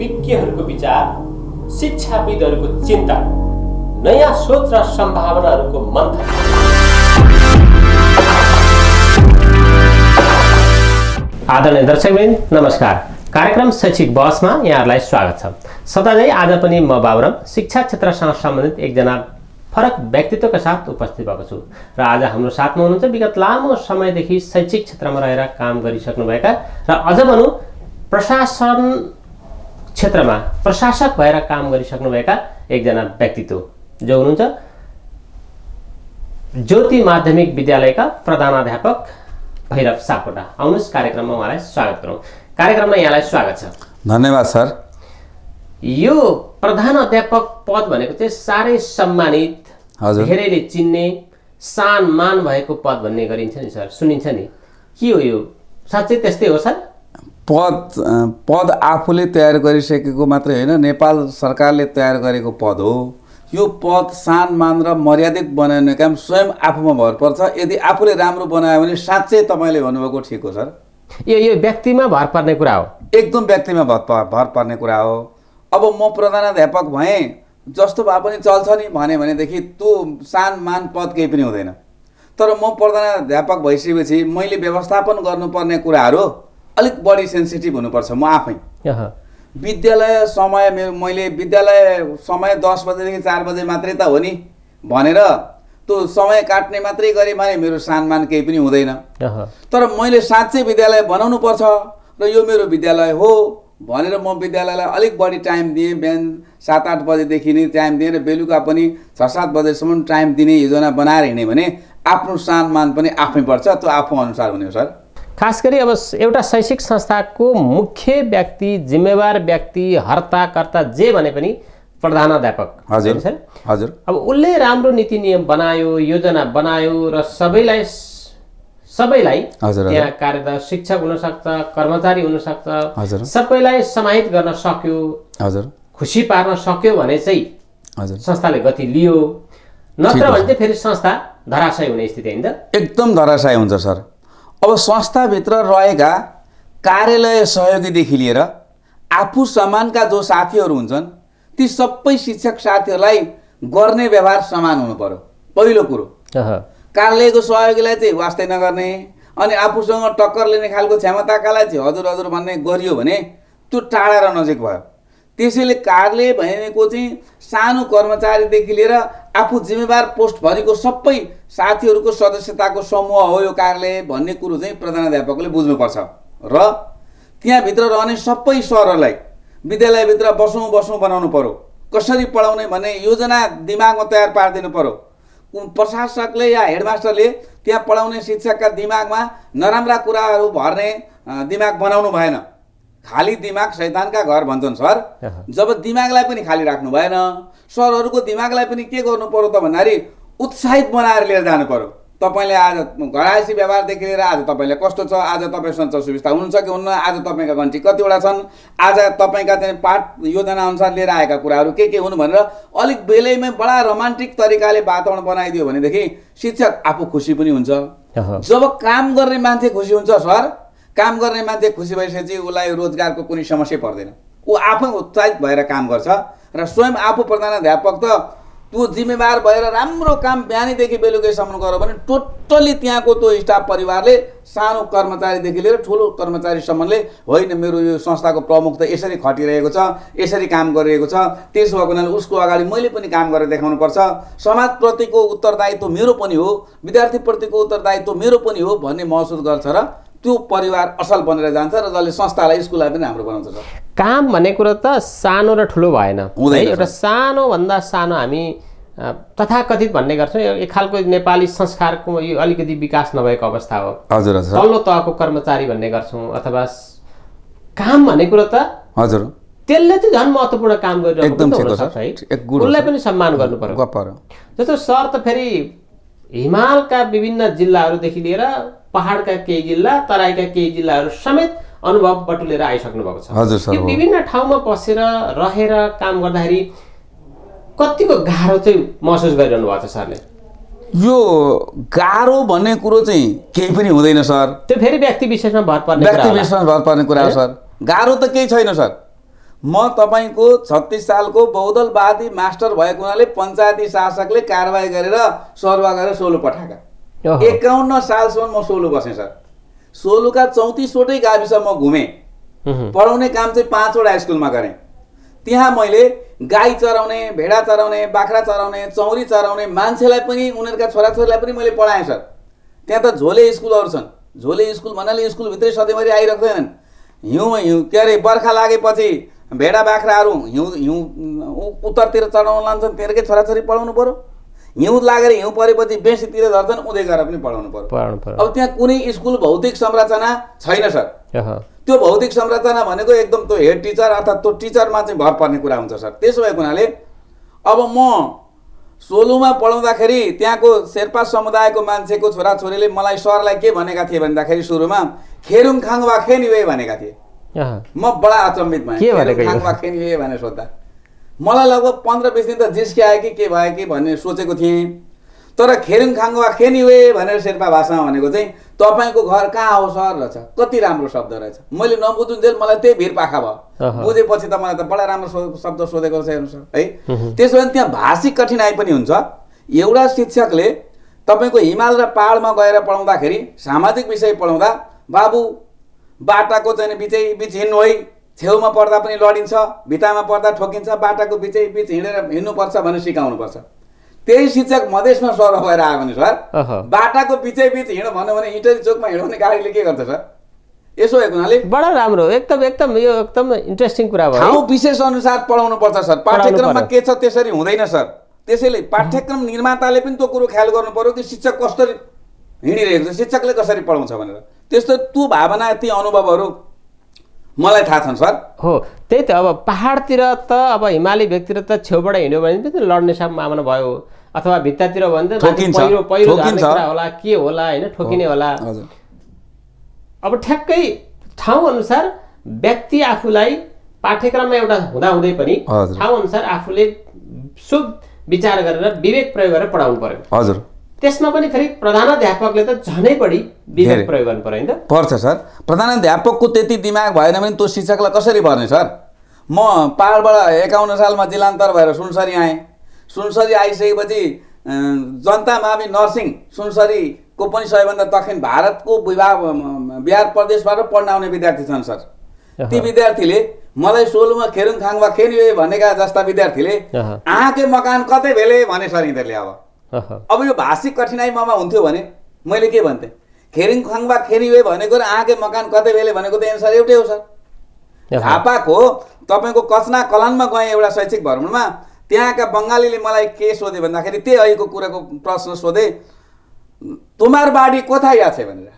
विज्ञहरूको विचार शिक्षाविदहरूको चिन्तन नयाँ सोच र सम्भावनाहरूको मन्थन। आदरणीय दर्शकवृन्द नमस्कार। कार्यक्रम शैक्षिक बसमा यहाँहरूलाई स्वागत छ। सदाझै आज पनि म बाबुराम शिक्षा क्षेत्रसँग सम्बन्धित एकजना फरक व्यक्तित्वका साथ उपस्थित भएको छु। र आज हाम्रो साथमा हुनुहुन्छ विगत लामो समयदेखि शैक्षिक क्षेत्रमा रहेर काम गरिसक्नुभएका र अझ भनौँ प्रशासन क्षेत्रमा प्रशासक भएर काम गरिसक्नुभएका एकजना व्यक्तित्व जो हुनुहुन्छ। ज्योति माध्यमिक विद्यालयका प्रधानाध्यापक भैरव सापकोटा। आउनुहोस् कार्यक्रममा उहाँलाई स्वागत गरौँ। कार्यक्रममा यहाँलाई स्वागत छ। धन्यवाद सर। यो प्रधान अध्यापक पद भनेको चाहिँ साह्रै सम्मानित। धेरैले चिन्ने सान मान भएको पद भन्ने गरिन्छ नि सर। सुनिन्छ नि। के हो यो? साँच्चै त्यस्तै हो सर? पद पद आफूले तयार गरिसकेको मात्रै होइन नेपाल सरकारले तयार गरेको पद हो। यो पद सान मान र मर्यादित बनाउने काम स्वयं आफूमा भर पर्छ। यदि आफूले राम्रो बनायो भने साँच्चै तपाईँले भन्नुभएको ठिक हो सर। यो यो व्यक्तिमा भर पर्ने कुरा हो। एकदम व्यक्तिमा भर भर पर्ने कुरा हो। अब म प्रधानाध्यापक भएँ जस्तो भए पनि चल्छ नि भने भनेदेखि त्यो सान मान पद केही पनि हुँदैन। तर म प्रधानाध्यापक भइसकेपछि मैले व्यवस्थापन गर्नुपर्ने कुराहरू अलिक बढी सेन्सिटिभ हुनुपर्छ म आफै। विद्यालय समय मेरो मैले विद्यालय समय दस बजेदेखि चार बजे मात्रै त हो नि भनेर त्यो समय काट्ने मात्रै गरेँ भने मेरो सानमान केही पनि हुँदैन। तर मैले साँच्चै विद्यालय बनाउनु पर्छ र यो मेरो विद्यालय हो भनेर म विद्यालयलाई अलिक बढी टाइम दिएँ बिहान सात आठ बजेदेखि नै टाइम दिएँ र बेलुका पनि छ सात बजेसम्म टाइम दिने योजना बनाएर हिँडेँ भने आफ्नो सानमान पनि आफै पर्छ त्यो आफू अनुसार हुने हो सर। खास गरी अब एउटा शैक्षिक संस्थाको मुख्य व्यक्ति जिम्मेवार व्यक्ति हर्ताकर्ता जे भने पनि प्रधानाध्यापक। हजुर हजुर। अब उसले राम्रो नीति नियम बनायो योजना बनायो र सबैलाई सबैलाई। त्यहाँ कार्यरत शिक्षक हुनसक्छ कर्मचारी हुनसक्छ। सबैलाई समाहित गर्न सक्यो हजुर। खुसी पार्न सक्यो भने चाहिँ हजुर। संस्थाले गति लियो। नत्र भने चाहिँ फेरि संस्था धराशय हुने स्थिति होइन एकदम धराशय हुन्छ सर। अब संस्थाभित्र रहेका कार्यालय सहयोगीदेखि लिएर आफू समानका जो साथीहरू हुन्छन् ती सबै शिक्षक साथीहरूलाई गर्ने व्यवहार समान हुनु पर्यो। पहिलो कुरो। अह, कार्यालयको सहयोगीलाई चाहिँ वास्तै नगर्ने अनि आफूसँग टक्कर लिने खालको क्षमताकालाई चाहिँ हजुर हजुर भन्ने गरियो भने त्यो टाढा र नजिक भयो। त्यसैले कार्यालय भनेको चाहिँ सानो कर्मचारीदेखि लिएर आफू जिम्मेवार पोस्टभरिको सबै साथीहरूको सदस्यताको समूह हो यो कार्यालय भन्ने कुरो चाहिँ प्रधानाध्यापकले बुझ्नुपर्छ। र त्यहाँभित्र रहने सबै सरहरूलाई विद्यालयभित्र बसौँ बसौँ बनाउनु पर्यो। कसरी पढाउने भन्ने योजना दिमागमा तयार पारिदिनु पर्यो। उ- प्रशासकले या हेडमास्टरले त्यहाँ पढाउने शिक्षकका दिमागमा नराम्रा कुराहरू भर्ने दिमाग बनाउनु भएन। खाली दिमाग शैतानका घर भन्छन् सर। जब दिमागलाई पनि खाली राख्नु भएन सरहरूको दिमागलाई पनि के गर्नु पर्यो त भन्दाखेरि उत्साहित बनाएर लिएर जानु पर्यो तपाईँले आज घरायसी व्यवहारदेखि लिएर आज तपाईँले कस्तो छ आज तपाईँसँग छ सुविस्ता हुनुहुन्छ कि हुन्न आज तपाईँका घन्टी कतिवटा छन् आज तपाईँका चाहिँ पाठ योजना अनुसार लिएर आएका कुराहरू के के हुन् भनेर अलिक बेलैमै बडा रोमान्टिक तरिकाले वातावरण बनाइदियो भनेदेखि शिक्षक आफू खुसी पनि हुन्छ। जब काम गर्ने मान्छे खुसी हुन्छ सर काम गर्ने मान्छे खुसी भइसकेपछि उसलाई रोजगारको कुनै समस्या पर्दैन। ऊ आफै उत्साहित भएर काम गर्छ र स्वयं आफू प्रधानाध्यापक त त्यो जिम्मेवार भएर राम्रो काम बिहानैदेखि बेलुकैसम्म गर्यो भने टोटल्ली त्यहाँको त्यो स्टाफ परिवारले सानो कर्मचारीदेखि लिएर ठुलो कर्मचारीसम्मले होइन मेरो यो संस्थाको प्रमुख त यसरी खटिरहेको छ यसरी काम गरिरहेको छ त्यसो भएको हुनाले उसको अगाडि मैले पनि काम गरेर देखाउनुपर्छ। समाजप्रतिको उत्तरदायित्व मेरो पनि हो विद्यार्थीप्रतिको उत्तरदायित्व मेरो पनि हो भन्ने महसुस गर्छ र त्यो परिवार असल बनेर जान्छ र जसले संस्थालाई स्कुललाई पनि राम्रो बनाउँछ काम भन्ने कुरो त सानो र ठुलो भएन। है एउटा। सानोभन्दा सानो हामी तथाकथित भन्ने गर्छौँ। एक खालको नेपाली संस्कारको यो अलिकति विकास नभएको अवस्था हो। हजुर हजुर। तल्लो तहको कर्मचारी भन्ने गर्छौँ अथवा काम भन्ने कुरो त हजुर। त्यसले चाहिँ झन् महत्त्वपूर्ण काम गरिरहेको हो उसलाई। पनि सम्मान गर्नु पर्यो। जस्तो सर त फेरि हिमालका विभिन्न जिल्लाहरूदेखि लिएर पहाडका केही जिल्ला तराईका केही जिल्लाहरू समेत अनुभव बटुलेर आइसक्नु भएको छ हजुर सर। विभिन्न ठाउँमा बसेर रहेर काम गर्दाखेरि कतिको गाह्रो चाहिँ महसुस गरिरहनु भएको छ सरले यो गाह्रो भन्ने कुरो चाहिँ केही पनि हुँदैन सर त्यो फेरि व्यक्ति विशेषमा भर पर्ने व्यक्ति। विश्वास भर पर्ने कुरा हो सर गाह्रो त केही छैन सर म तपाईँको छत्तिस सालको बहुदलवादी मास्टर भएको हुनाले पञ्चायती शासकले कारवाही गरेर सरुवा गरेर सोलु पठाएका। एकाउन्न सालसम्म म सोलु बसेँ सर। सोलुका चौतिसवटै गाविस म घुमेँ। पढाउने काम चाहिँ पाँचवटा स्कुलमा गरेँ। त्यहाँ मैले गाई चराउने भेडा चराउने बाख्रा चराउने चौरी चराउने मान्छेलाई पनि उनीहरूका छोराछोरीलाई पनि मैले पढाएँ सर। त्यहाँ त झोले स्कुलहरू छन्। झोले स्कुल भन्नाले स्कुलभित्रै सधैँभरि आइरहँदैनन् हिउँ हिउँ के अरे बर्खा लागेपछि भेडा बाख्राहरू हिउँ हिउँ उत्तरतिर चढाउन लान्छन् तेरकै छोराछोरी पढाउनु पऱ्यो हिउँ लागेर हिउँ परेपछि बेसीतिर झर्छन् उदय गरेर पनि पढाउनु पर्यो। अब त्यहाँ कुनै स्कुल भौतिक संरचना छैन सर। त्यो भौतिक संरचना भनेको एकदम त्यो हेड टिचर अर्थात् त्यो टिचरमा चाहिँ भर पर्ने कुरा हुन्छ सर। त्यसो भएको हुनाले अब म सोलुमा पढाउँदाखेरि त्यहाँको शेर्पा समुदायको मान्छेको छोराछोरीले मलाई सरलाई के भनेका थिए भन्दाखेरि सुरुमा खेरुङ खाङ वा खेनिवे भनेका थिए। म बडा अचम्मित भएँ। खेनिवे भनेर सोद्धा। मलाई लगभग पन्ध्र बिस दिन त जिस्क्यायो कि के भयो कि भन्ने सोचेको थिएँ। तर खेरुङ वा खेनिवे भनेर शेर्पा भाषामा भनेको चाहिँ तपाईँको घर कहाँ हो सर? रहेछ। कति राम्रो शब्द रहेछ। मैले नबुझुन्जेल मलाई त्यही भिर पाखा भयो। बुझेपछि त मलाई त बडा राम्रो शब्द सोधेको रहेछ हेर्नु सर है। त्यसो भने त्यहाँ भाषिक कठिनाइ पनि हुन्छ। एउटा शिक्षकले तपाईँको हिमाल र पाहाडमा गएर पढाउँदाखेरि सामाजिक विषय पढाउँदा बाबु बाटाको चाहिँ बिचै बिच हिँड्नु है। छेउमा पढ्दा पनि लडिन्छ भित्तामा पढ्दा ठोकिन्छ बाटाको बिचै बिच हिँडेर हिँड्नुपर्छ भनेर सिकाउनुपर्छ। त्यही शिक्षक मधेसमा सर भएर आयो भने सर। बाटाको बिचै बिच हिँड्यो भन्यो भने इटरी चोकमा हिँड्यो भने गाडीले के गर्छ सर यसो भएको हुनाले बडा राम्रो एकदम एकदम यो एकदम इन्ट्रेस्टिङ कुरा भयो। ठाउँ विशेष अनुसार पढाउनु पर्छ सर पाठ्यक्रममा। के छ त्यसरी हुँदैन सर। त्यसैले पाठ्यक्रम निर्माताले पनि त्यो कुरो ख्याल गर्नु पर्यो कि शिक्षक कसरी हिँडिरहेको छ शिक्षकले कसरी पढाउँछ भनेर। त्यस्तो त्यो भावना ती अनुभवहरू मलाई थाहा छन् सर। हो त्यही त अब पहाडतिर त अब हिमाली भेगतिर त छेउबाट हिँड्यो भने पनि लड्ने सम्भावना भयो। अथवा भित्तातिर हो भने त पहिरो पहिरो। कुरा होला के होला होइन ठोकिने होला। अब ठ्याक्कै ठाउँ अनुसार व्यक्ति आफूलाई पाठ्यक्रममा एउटा हुँदाहुँदै पनि। ठाउँ अनुसार आफूले शुभ विचार गरेर विवेक प्रयोग गरेर पढाउनु पर्यो। हजुर। त्यसमा पनि फेरि प्रधानाध्यापकले त झनै बढी। विवेक प्रयोग गर्नु पर्यो होइन त पर्छ सर प्रधानाध्यापकको त्यति दिमाग भएन भने त्यो शिक्षकलाई कसरी भर्ने सर म पाहाडबाट एकाउन्न सालमा जिलान्तर भएर सुनसरी आएँ सुनसरी आइसकेपछि जनता मावि नर्सिङ सुनसरीको पनि सबैभन्दा दक्षिण भारतको विभाग बिहार प्रदेशबाट पढ्न आउने विद्यार्थी छन् सर ती। विद्यार्थीले मलाई सोलुमा खेरुङ खाङवा खेनिवे भनेका जस्ता विद्यार्थीले। आँके मकान कतै भेले भने सर यिनीहरूले अब। अब यो भाषिक कठिनाइ ममा हुन्थ्यो भने मैले के भन्थेँ? खेरिङ खाङबा खेरिवे भनेको र आँके मकान कतै बेले भनेको त एन्सर एउटै हो सर। झापाको तपाईँको कचना कलानमा गएँ एउटा शैक्षिक भ्रमणमा। त्यहाँका बङ्गालीले मलाई के सोधे भन्दाखेरि त्यही अहिलेको कुराको प्रश्न सोधे तुम्हार बाडी कोथा या छ? भनेर।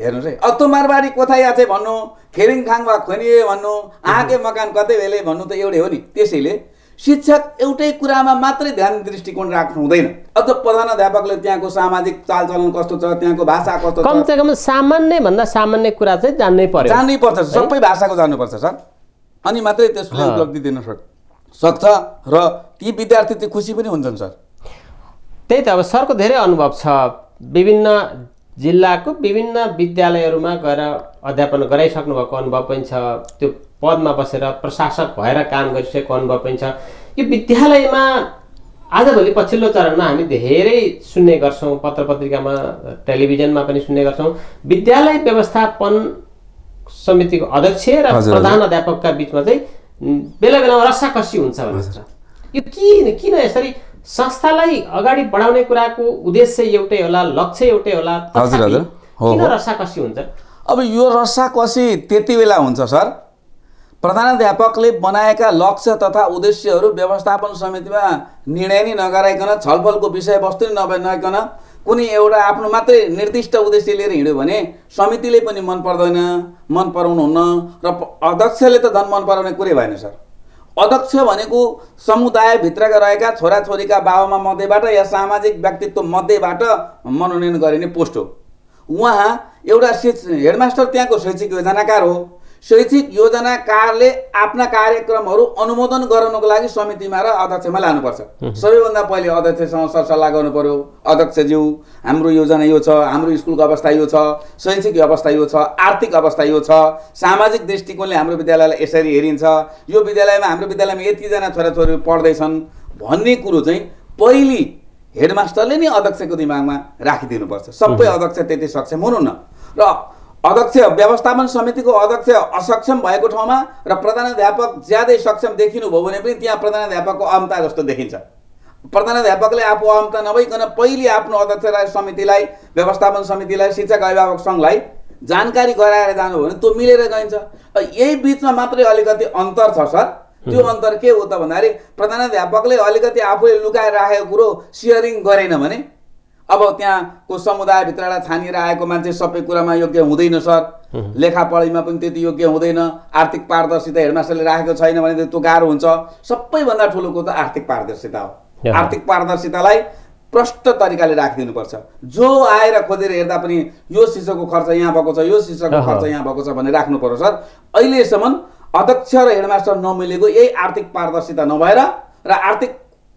हेर्नुहोस् है अब तुम्हार बाडी कोथा या छ भन्नु? खेरिङ खाङबा खोनिए भन्नु? आँके मकान कतै बेले भन्नु त एउटै हो नि। त्यसैले शिक्षक एउटै कुरामा मात्रै ध्यान दृष्टिकोण राख्नु हुँदैन। अझ प्रधानाध्यापकले त्यहाँको सामाजिक चालचलन कस्तो छ त्यहाँको भाषा कस्तो छ? से कम सामान्य भन्दा सामान्य कुरा चाहिँ जान्नै पर्यो। जान्नै पर्छ सबै भाषाको जान्नुपर्छ सर। अनि मात्रै त्यसले अँ। उपलब्धि दिन सक् सक्छ र ती विद्यार्थी चाहिँ खुसी पनि हुन्छन् सर। त्यही त अब सरको धेरै अनुभव छ। विभिन्न जिल्लाको विभिन्न विद्यालयहरूमा गएर अध्यापन गराइसक्नु भएको अनुभव पनि छ। त्यो पदमा बसेर प्रशासक भएर काम गरिसकेको अनुभव पनि छ। यो विद्यालयमा आजभोलि पछिल्लो चरणमा हामी धेरै सुन्ने गर्छौँ पत्र पत्रिकामा टेलिभिजनमा पनि सुन्ने गर्छौँ। विद्यालय व्यवस्थापन समितिको अध्यक्ष र। प्रधान अध्यापकका बिचमा चाहिँ बेला बेलामा रस्साकसी हुन्छ भनेर। यो किन किन यसरी संस्थालाई अगाडि बढाउने कुराको उद्देश्य एउटै होला लक्ष्य एउटै होला हजुर, हजुर। हो, किन हो। रस्साकसी हुन्छ अब यो रस्साकसी त्यति बेला हुन्छ सर प्रधानाध्यापकले बनाएका लक्ष्य तथा उद्देश्यहरू व्यवस्थापन समितिमा निर्णय नै नगराइकन छलफलको विषयवस्तु नै नबनाइकन कुनै एउटा आफ्नो मात्रै निर्दिष्ट उद्देश्य लिएर हिँड्यो भने समितिले पनि मन पर्दैन मन पराउनुहुन्न र प- अध्यक्षले त झन् मन पराउने कुरै भएन सर अध्यक्ष भनेको समुदायभित्रका रहेका छोराछोरीका बाबामा मध्येबाट या सामाजिक व्यक्तित्व मध्येबाट मनोनयन गरिने पोस्ट हो। उहाँ एउटा शिक्ष हेडमास्टर त्यहाँको शैक्षिक योजनाकार हो। शैक्षिक योजनाकारले आफ्ना कार्यक्रमहरू अनुमोदन गराउनको लागि समितिमा र अध्यक्षमा लानुपर्छ। सबैभन्दा पहिले अध्यक्षसँग सरसल्लाह गर्नु पर्यो। अध्यक्षज्यू हाम्रो योजना यो छ हाम्रो स्कुलको अवस्था यो छ शैक्षिक अवस्था यो छ आर्थिक अवस्था यो छ सामाजिक दृष्टिकोणले हाम्रो विद्यालयलाई यसरी हेरिन्छ। यो विद्यालयमा हाम्रो विद्यालयमा यतिजना छोराछोरी पढ्दैछन् भन्ने कुरो चाहिँ पहिली हेडमास्टरले नै अध्यक्षको दिमागमा राखिदिनुपर्छ। सबै अध्यक्ष त्यति सक्षम हुनुहुन्न। र अध्यक्ष व्यवस्थापन समितिको अध्यक्ष असक्षम भएको ठाउँमा र प्रधानाध्यापक ज्यादै सक्षम देखिनुभयो भने पनि त्यहाँ प्रधानाध्यापकको अहमता जस्तो देखिन्छ। प्रधानाध्यापकले आफू अहमता नभइकन पहिले आफ्नो अध्यक्षलाई समितिलाई व्यवस्थापन समितिलाई शिक्षक अभिभावक सङ्घलाई जानकारी गराएर जानुभयो भने त्यो मिलेर गइन्छ। यही बिचमा मात्रै अलिकति अन्तर छ सर। त्यो अन्तर के हो त भन्दाखेरि प्रधानाध्यापकले अलिकति आफूले लुकाएर राखेको कुरो सियरिङ गरेन भने अब त्यहाँको समुदायभित्रबाट छानिएर आएको मान्छे सबै कुरामा योग्य हुँदैन सर। लेखा पढाइमा पनि त्यति योग्य हुँदैन। आर्थिक पारदर्शिता हेडमास्टरले राखेको छैन भने त्यो गाह्रो हुन्छ। सबैभन्दा ठुलो कुरो त आर्थिक पारदर्शिता हो. आर्थिक पारदर्शितालाई प्रष्ट तरिकाले राखिदिनुपर्छ। जो आएर खोजेर हेर्दा पनि यो शिक्षकको खर्च यहाँ भएको छ यो शिक्षकको। खर्च यहाँ भएको छ भनेर राख्नु पर्यो सर। अहिलेसम्म अध्यक्ष र हेडमास्टर नमिलेको यही आर्थिक पारदर्शिता नभएर र आर्थिक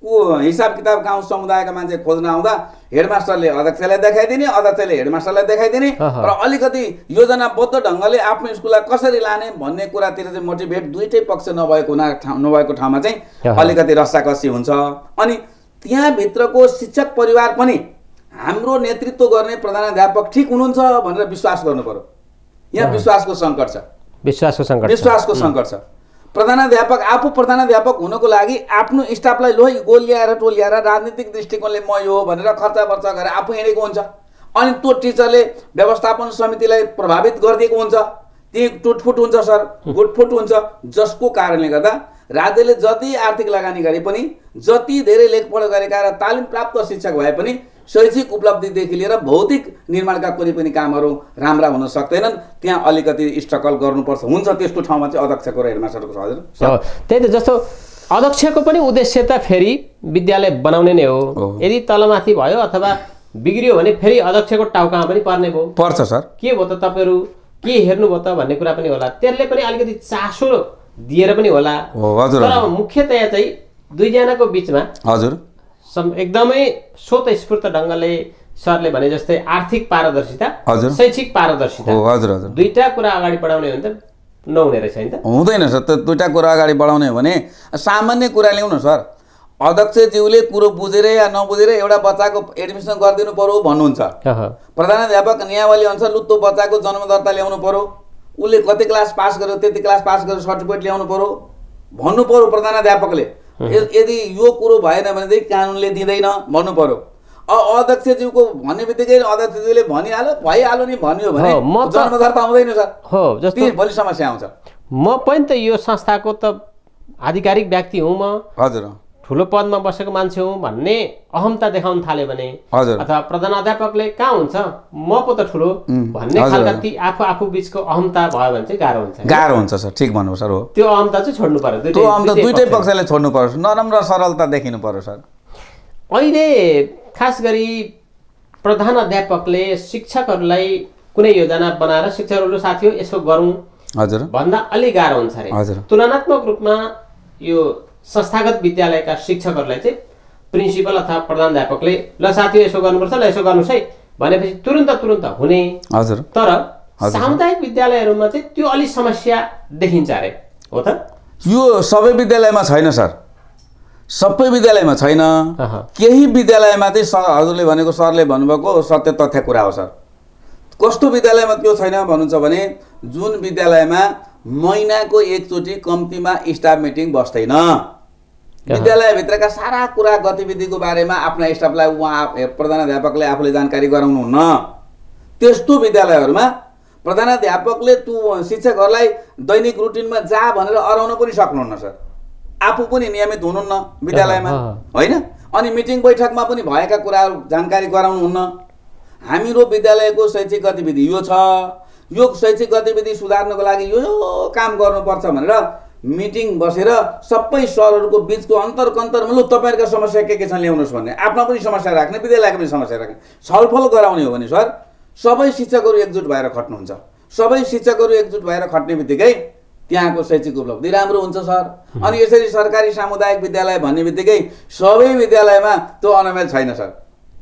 को हिसाब किताब गाउँ समुदायका मान्छे खोज्न आउँदा हेडमास्टरले अध्यक्षलाई देखाइदिने अध्यक्षले हेडमास्टरलाई देखाइदिने। र अलिकति योजनाबद्ध ढङ्गले आफ्नो स्कुललाई कसरी लाने भन्ने कुरातिर चाहिँ मोटिभेट दुइटै पक्ष नभएको हुना ठाउँ नभएको ठाउँमा चाहिँ। अलिकति रस्साकसी हुन्छ अनि त्यहाँभित्रको शिक्षक परिवार पनि हाम्रो नेतृत्व गर्ने प्रधानाध्यापक ठिक हुनुहुन्छ भनेर विश्वास गर्नु पर्यो यहाँ। विश्वासको सङ्कट छ विश्वासको सङ्कट। विश्वासको सङ्कट छ प्रधानाध्यापक आफू प्रधानाध्यापक हुनको लागि आफ्नो स्टाफलाई लोही गोल्याएर टोल्याएर राजनीतिक दृष्टिकोणले म यो भनेर खर्च वर्च गरेर आफू हिँडेको हुन्छ। अनि त्यो टिचरले व्यवस्थापन समितिलाई प्रभावित गरिदिएको हुन्छ। ती टुटफुट हुन्छ सर गुटफुट हुन्छ। जसको कारणले गर्दा राज्यले जति आर्थिक लगानी गरे पनि जति धेरै लेखपढ गरेका र तालिम प्राप्त शिक्षक भए पनि शैक्षिक उपलब्धिदेखि लिएर भौतिक निर्माणका कुनै पनि कामहरू राम्रा हुन सक्दैनन्। त्यहाँ अलिकति स्ट्रगल गर्नुपर्छ। हुन्छ त्यस्तो ठाउँमा चाहिँ अध्यक्षको र हेडमास्टरको छ हजुर। त्यही त जस्तो अध्यक्षको पनि उद्देश्य त फेरि विद्यालय बनाउने नै हो। यदि तलमाथि भयो अथवा बिग्रियो भने फेरि अध्यक्षको टाउकामा पनि पर्ने भयो। पर्छ सर। के भयो त तपाईँहरू? के हेर्नुभयो त भन्ने कुरा पनि होला। त्यसले पनि अलिकति चासो दिएर पनि होला। हो हजुर तर मुख्यतया चाहिँ दुईजनाको बिचमा हजुर। सम एकदमै स्वतस्फूर्त ढङ्गले सरले भने जस्तै आर्थिक पारदर्शिता हजुर। शैक्षिक पारदर्शिता। हो हजुर हजुर। दुईटा कुरा अगाडि बढाउने हो भने त नहुने रहेछ नि त। हुँदैन सर त्यो दुइटा कुरा अगाडि बढाउने हो भने सामान्य कुरा ल्याउँ न सर। अध्यक्षज्यूले कुरो बुझेर या नबुझेर एउटा बच्चाको एडमिसन गरिदिनु पर्यो भन्नुहुन्छ। प्रधानाध्यापक नियावली अनुसार लु त्यो बच्चाको जन्म दर्ता ल्याउनु पर्यो। उसले कति क्लास पास गर्यो त्यति क्लास पास गरेर सर्टिफिकेट ल्याउनु पर्यो। भन्नु पर्यो प्रधानाध्यापकले। यदि यो कुरो भएन भनेदेखि कानुनले दिँदैन भन्नु पर्यो। अ अध्यक्षज्यूको भन्ने बित्तिकै अध्यक्षज्यूले भनिहाल्यो भइहाल्यो नि भन्यो भने हो, म त- जन्म दर्ता हुँदैन सर। हो जस्तो भोलि समस्या आउँछ। म पनि त यो संस्थाको त आधिकारिक व्यक्ति हुँ म। हजुर। ठुलो पदमा बसेको मान्छे हुँ भन्ने अहमता देखाउन थाल्यो भने अथवा प्रधानाध्यापकले कहाँ हुन्छ? म पो त ठुलो भन्ने खालका। ती आफू आफू बिचको अहमता भयो भने चाहिँ गाह्रो हुन्छ। गाह्रो हुन्छ सर ठिक भन्नु सर हो। त्यो अहमता चाहिँ छोड्नु पर्यो त्यो अन्त दुइटै पक्षले। छोड्नु पर्छ नरम र सरलता देखिनु पर्यो सर। अहिले खास गरी प्रधान अध्यापकले शिक्षकहरूलाई कुनै योजना बनाएर शिक्षकहरू साथी हो यसो गरौँ हजुर। भन्दा अलि गाह्रो हुन्छ अरे। तुलनात्मक रूपमा यो संस्थागत विद्यालयका शिक्षकहरूलाई चाहिँ प्रिन्सिपल अथवा प्रधानध्यापकले ल साथी यसो गर्नुपर्छ ल यसो गर्नुहोस् है। भनेपछि तुरन्त तुरन्त हुने। हजुर। तर। सामुदायिक विद्यालयहरूमा चाहिँ त्यो अलिक समस्या देखिन्छ अरे। हो त? यो सबै विद्यालयमा छैन सर। सबै विद्यालयमा छैन। केही विद्यालयमा चाहिँ सर हजुरले भनेको सरले भन्नुभएको सत्य तथ्य कुरा हो सर। कस्तो विद्यालयमा त्यो छैन भन्नुहुन्छ भने जुन विद्यालयमा महिनाको एकचोटि कम्तीमा स्टाफ मिटिङ बस्दैन। विद्यालयभित्रका सारा कुरा गतिविधिको बारेमा आफ्ना स्टाफलाई उहाँ प्रधानाध्यापकले आफूले जानकारी गराउनुहुन्न। त्यस्तो विद्यालयहरूमा प्रधानाध्यापकले त्यो शिक्षकहरूलाई दैनिक रुटिनमा जा भनेर अराउन पनि सक्नुहुन्न सर। आफू पनि नियमित हुनुहुन्न विद्यालयमा। होइन? अनि मिटिङ बैठकमा पनि भएका कुराहरू जानकारी गराउनुहुन्न। हामीहरू विद्यालयको शैक्षिक गतिविधि यो छ। यो शैक्षिक गतिविधि सुधार्नको लागि यो काम गर्नुपर्छ भनेर मिटिङ बसेर सबै सरहरूको बिचको अन्तर कन्तरमा लु तपाईँहरूका समस्या के के छन् ल्याउनुहोस् भन्ने। आफ्ना पनि समस्या राख्ने विद्यालयको पनि समस्या राख्ने। छलफल गराउने हो भने सर सबै शिक्षकहरू एकजुट भएर खट्नुहुन्छ। सबै शिक्षकहरू एकजुट भएर खट्ने बित्तिकै त्यहाँको शैक्षिक उपलब्धि राम्रो हुन्छ सर। अनि यसरी सरकारी सामुदायिक विद्यालय भन्ने बित्तिकै सबै विद्यालयमा त्यो अनमेल छैन सर।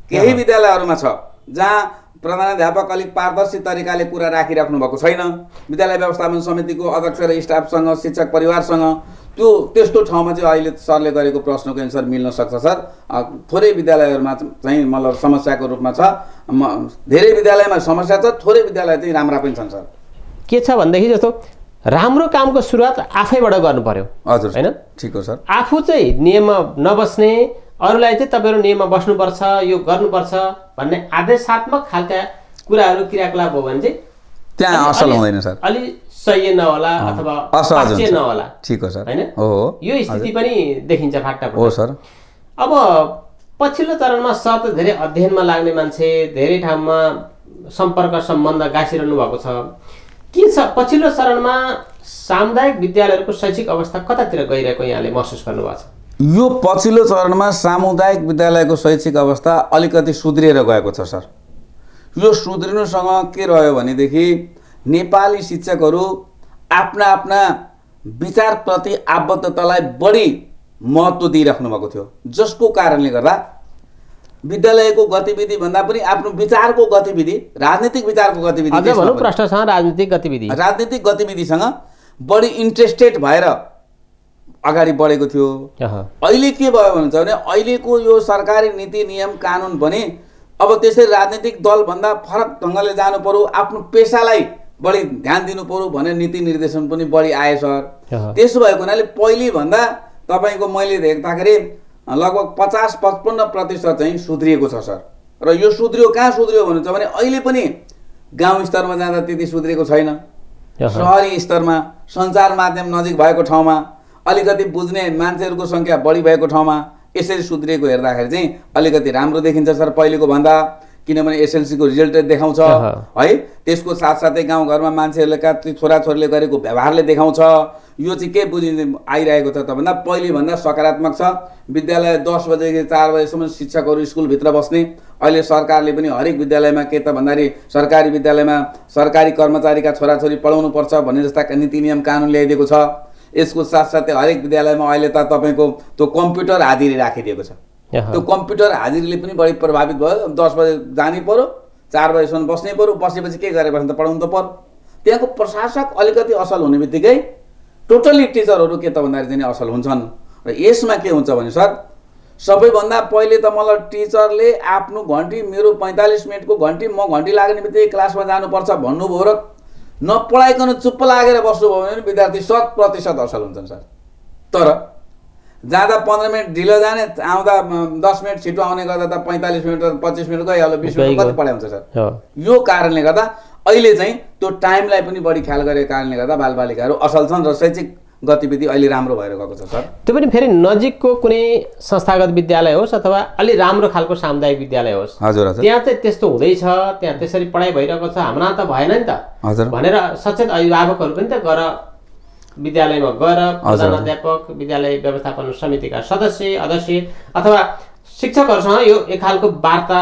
केही विद्यालयहरूमा छ जहाँ प्रधानाध्यापक अलिक पारदर्शी तरिकाले कुरा राखिराख्नु भएको छैन। विद्यालय व्यवस्थापन समितिको अध्यक्ष र स्टाफसँग शिक्षक परिवारसँग त्यो त्यस्तो ठाउँमा चाहिँ अहिले सरले गरेको प्रश्नको एन्सर मिल्न सक्छ सर। थोरै विद्यालयहरूमा चाहिँ मतलब समस्याको रूपमा छ। म धेरै विद्यालयमा समस्या छ थोरै विद्यालय चाहिँ राम्रा पनि छन् सर। के छ भनेदेखि जस्तो राम्रो कामको सुरुवात आफैबाट गर्नु पर्यो हजुर होइन? ठिक हो सर। आफू चाहिँ नियममा नबस्ने अरूलाई चाहिँ तपाईँहरू नियममा बस्नुपर्छ यो गर्नुपर्छ भन्ने आदेशात्मक खालका कुराहरू क्रियाकलाप हो भने चाहिँ त्यहाँ असल हुँदैन सर। अलि सह्य नहोला अथवा नहोला। ठिक हो सर। होइन? यो स्थिति पनि देखिन्छ फाटा हो सर। अब पछिल्लो चरणमा सर त धेरै अध्ययनमा लाग्ने मान्छे धेरै ठाउँमा सम्पर्क सम्बन्ध गाँसिरहनु भएको छ। के छ पछिल्लो चरणमा सामुदायिक विद्यालयहरूको शैक्षिक अवस्था कतातिर गइरहेको यहाँले महसुस गर्नुभएको छ? यो पछिल्लो चरणमा सामुदायिक विद्यालयको शैक्षिक अवस्था अलिकति सुध्रिएर गएको छ सर। यो सुध्रिनुसँग के रह्यो भनेदेखि नेपाली शिक्षकहरू आफ्ना आफ्ना विचारप्रति आबद्धतालाई बढी महत्त्व दिइराख्नु भएको थियो। जसको कारणले गर्दा विद्यालयको गतिविधि भन्दा पनि आफ्नो विचारको गतिविधि राजनीतिक विचारको गतिविधि राजनीतिक गतिविधि। राजनीतिक गतिविधिसँग बढी इन्ट्रेस्टेड भएर अगाडि बढेको थियो। अह, अहिले के भयो भन्छ भने अहिलेको यो सरकारी नीति नियम कानुन पनि अब त्यसै राजनीतिक दलभन्दा फरक ढङ्गले जानु पर्यो आफ्नो पेसालाई बढी ध्यान दिनु पर्यो भन्ने नीति निर्देशन पनि बढी आयो सर। त्यसो भएको हुनाले पहिलेभन्दा तपाईँको मैले देख्दाखेरि लगभग पचास पचपन्न प्रतिशत चाहिँ सुध्रिएको छ सर। र यो सुध्रियो कहाँ सुध्रियो भन्नुहुन्छ भने अहिले पनि गाउँ स्तरमा जाँदा त्यति सुध्रिएको छैन। सहरी स्तरमा सञ्चार माध्यम नजिक भएको ठाउँमा अलिकति बुझ्ने मान्छेहरूको सङ्ख्या बढी भएको ठाउँमा यसरी सुध्रिएको हेर्दाखेरि चाहिँ अलिकति राम्रो देखिन्छ सर पहिलेको भन्दा किनभने एसएलसीको रिजल्ट देखाउँछ। है त्यसको साथसाथै गाउँघरमा मान्छेहरूले का छोराछोरीले गरेको व्यवहारले देखाउँछ। यो चाहिँ के बुझिँदै आइरहेको छ त भन्दा पहिलेभन्दा सकारात्मक छ। विद्यालय दस बजेदेखि चार बजेसम्म शिक्षकहरू स्कुलभित्र बस्ने। अहिले सरकारले पनि हरेक विद्यालयमा के त भन्दाखेरि सरकारी विद्यालयमा सरकारी कर्मचारीका छोराछोरी पढाउनु पर्छ भन्ने जस्ता नीति नियम कानुन ल्याइदिएको छ। यसको साथसाथै हरेक विद्यालयमा अहिले त तपाईँको त्यो कम्प्युटर हाजिरी राखिदिएको छ। त्यो कम्प्युटर हाजिरीले पनि बढी प्रभावित भयो। दस बजे जानै पर्यो चार बजीसम्म बस्नै पर्यो बसेपछि के बस्नु त पढाउनु त पर्यो। त्यहाँको प्रशासक अलिकति असल हुने बित्तिकै टोटल्ली टिचरहरू के त भन्दाखेरि चाहिँ असल हुन्छन्। र यसमा के हुन्छ भने सर सबैभन्दा पहिले त मलाई टिचरले आफ्नो घन्टी मेरो पैँतालिस मिनटको घन्टी म घन्टी लाग्ने बित्तिकै क्लासमा जानुपर्छ भन्नुभयो र नपढाइकन चुप्प लागेर बस्नुभयो भने विद्यार्थी शत प्रतिशत असल हुन्छन् सर तर जाँदा पन्ध्र मिनट ढिलो जाने आउँदा दस मिनट छिटो आउने गर्दा त पैँतालिस मिनट पच्चिस मिनट गइहाल्यो बिस मिनट। कति पढाइ हुन्छ सर यो कारणले गर्दा अहिले चाहिँ त्यो टाइमलाई पनि बढी ख्याल गरेको कारणले गर्दा बालबालिकाहरू असल छन् र शैक्षिक गतिविधि अहिले राम्रो भएर गएको छ सर। त्यो पनि फेरि नजिकको कुनै संस्थागत विद्यालय होस् अथवा अलि राम्रो खालको सामुदायिक विद्यालय होस्। हजुर त्यहाँ चाहिँ त्यस्तो हुँदैछ त्यहाँ त्यसरी पढाइ भइरहेको छ हाम्रा त भएन नि त। हजुर। भनेर सचेत अभिभावकहरू पनि त गएर विद्यालयमा गएर प्रधान अध्यापक विद्यालय व्यवस्थापन समितिका सदस्य अध्यक्ष अथवा शिक्षकहरूसँग यो एक खालको वार्ता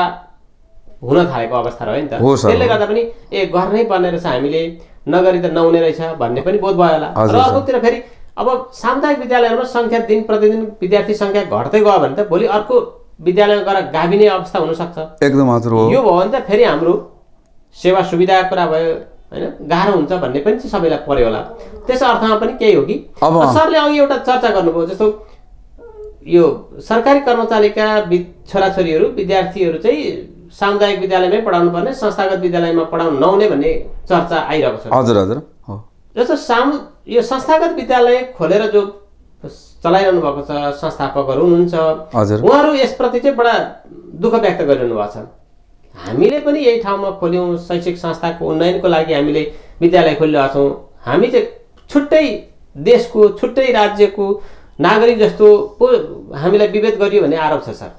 हुन थालेको अवस्था रह्यो नि त। त्यसले। गर्दा पनि ए गर्नै पर्ने रहेछ हामीले। नगरी त नहुने रहेछ भन्ने पनि बोध भयो होला। र। अर्कोतिर फेरि अब सामुदायिक विद्यालयहरूमा सङ्ख्या दिन प्रतिदिन विद्यार्थी सङ्ख्या घट्दै गयो भने त भोलि अर्को विद्यालयमा गएर गाभिने अवस्था हुनसक्छ। एकदम हजुर हो। यो भयो भने त फेरि हाम्रो सेवा सुविधाको कुरा भयो होइन? गाह्रो हुन्छ भन्ने पनि चाहिँ सबैलाई पर्यो होला। त्यस अर्थमा पनि केही हो कि? अब- सरले अघि एउटा चर्चा गर्नुभयो जस्तो यो सरकारी कर्मचारीका छोराछोरीहरू विद्यार्थीहरू चाहिँ सामुदायिक विद्यालयमै पढाउनु पर्ने संस्थागत विद्यालयमा पढाउनु नहुने भन्ने चर्चा आइरहेको छ। हजुर हजुर हो। जस्तो सामु यो संस्थागत विद्यालय खोलेर जो चलाइरहनु भएको छ संस्थापकहरू हुनुहुन्छ हजुर। उहाँहरू यसप्रति चाहिँ बडा दुःख व्यक्त गरिरहनु भएको छ। हामीले पनि यही ठाउँमा खोल्यौँ शैक्षिक संस्थाको उन्नयनको लागि हामीले विद्यालय खोलिरहेका छौँ। हामी चाहिँ छुट्टै देशको छुट्टै राज्यको नागरिक जस्तो पो हामीलाई विभेद गरियो भन्ने आरोप छ सर।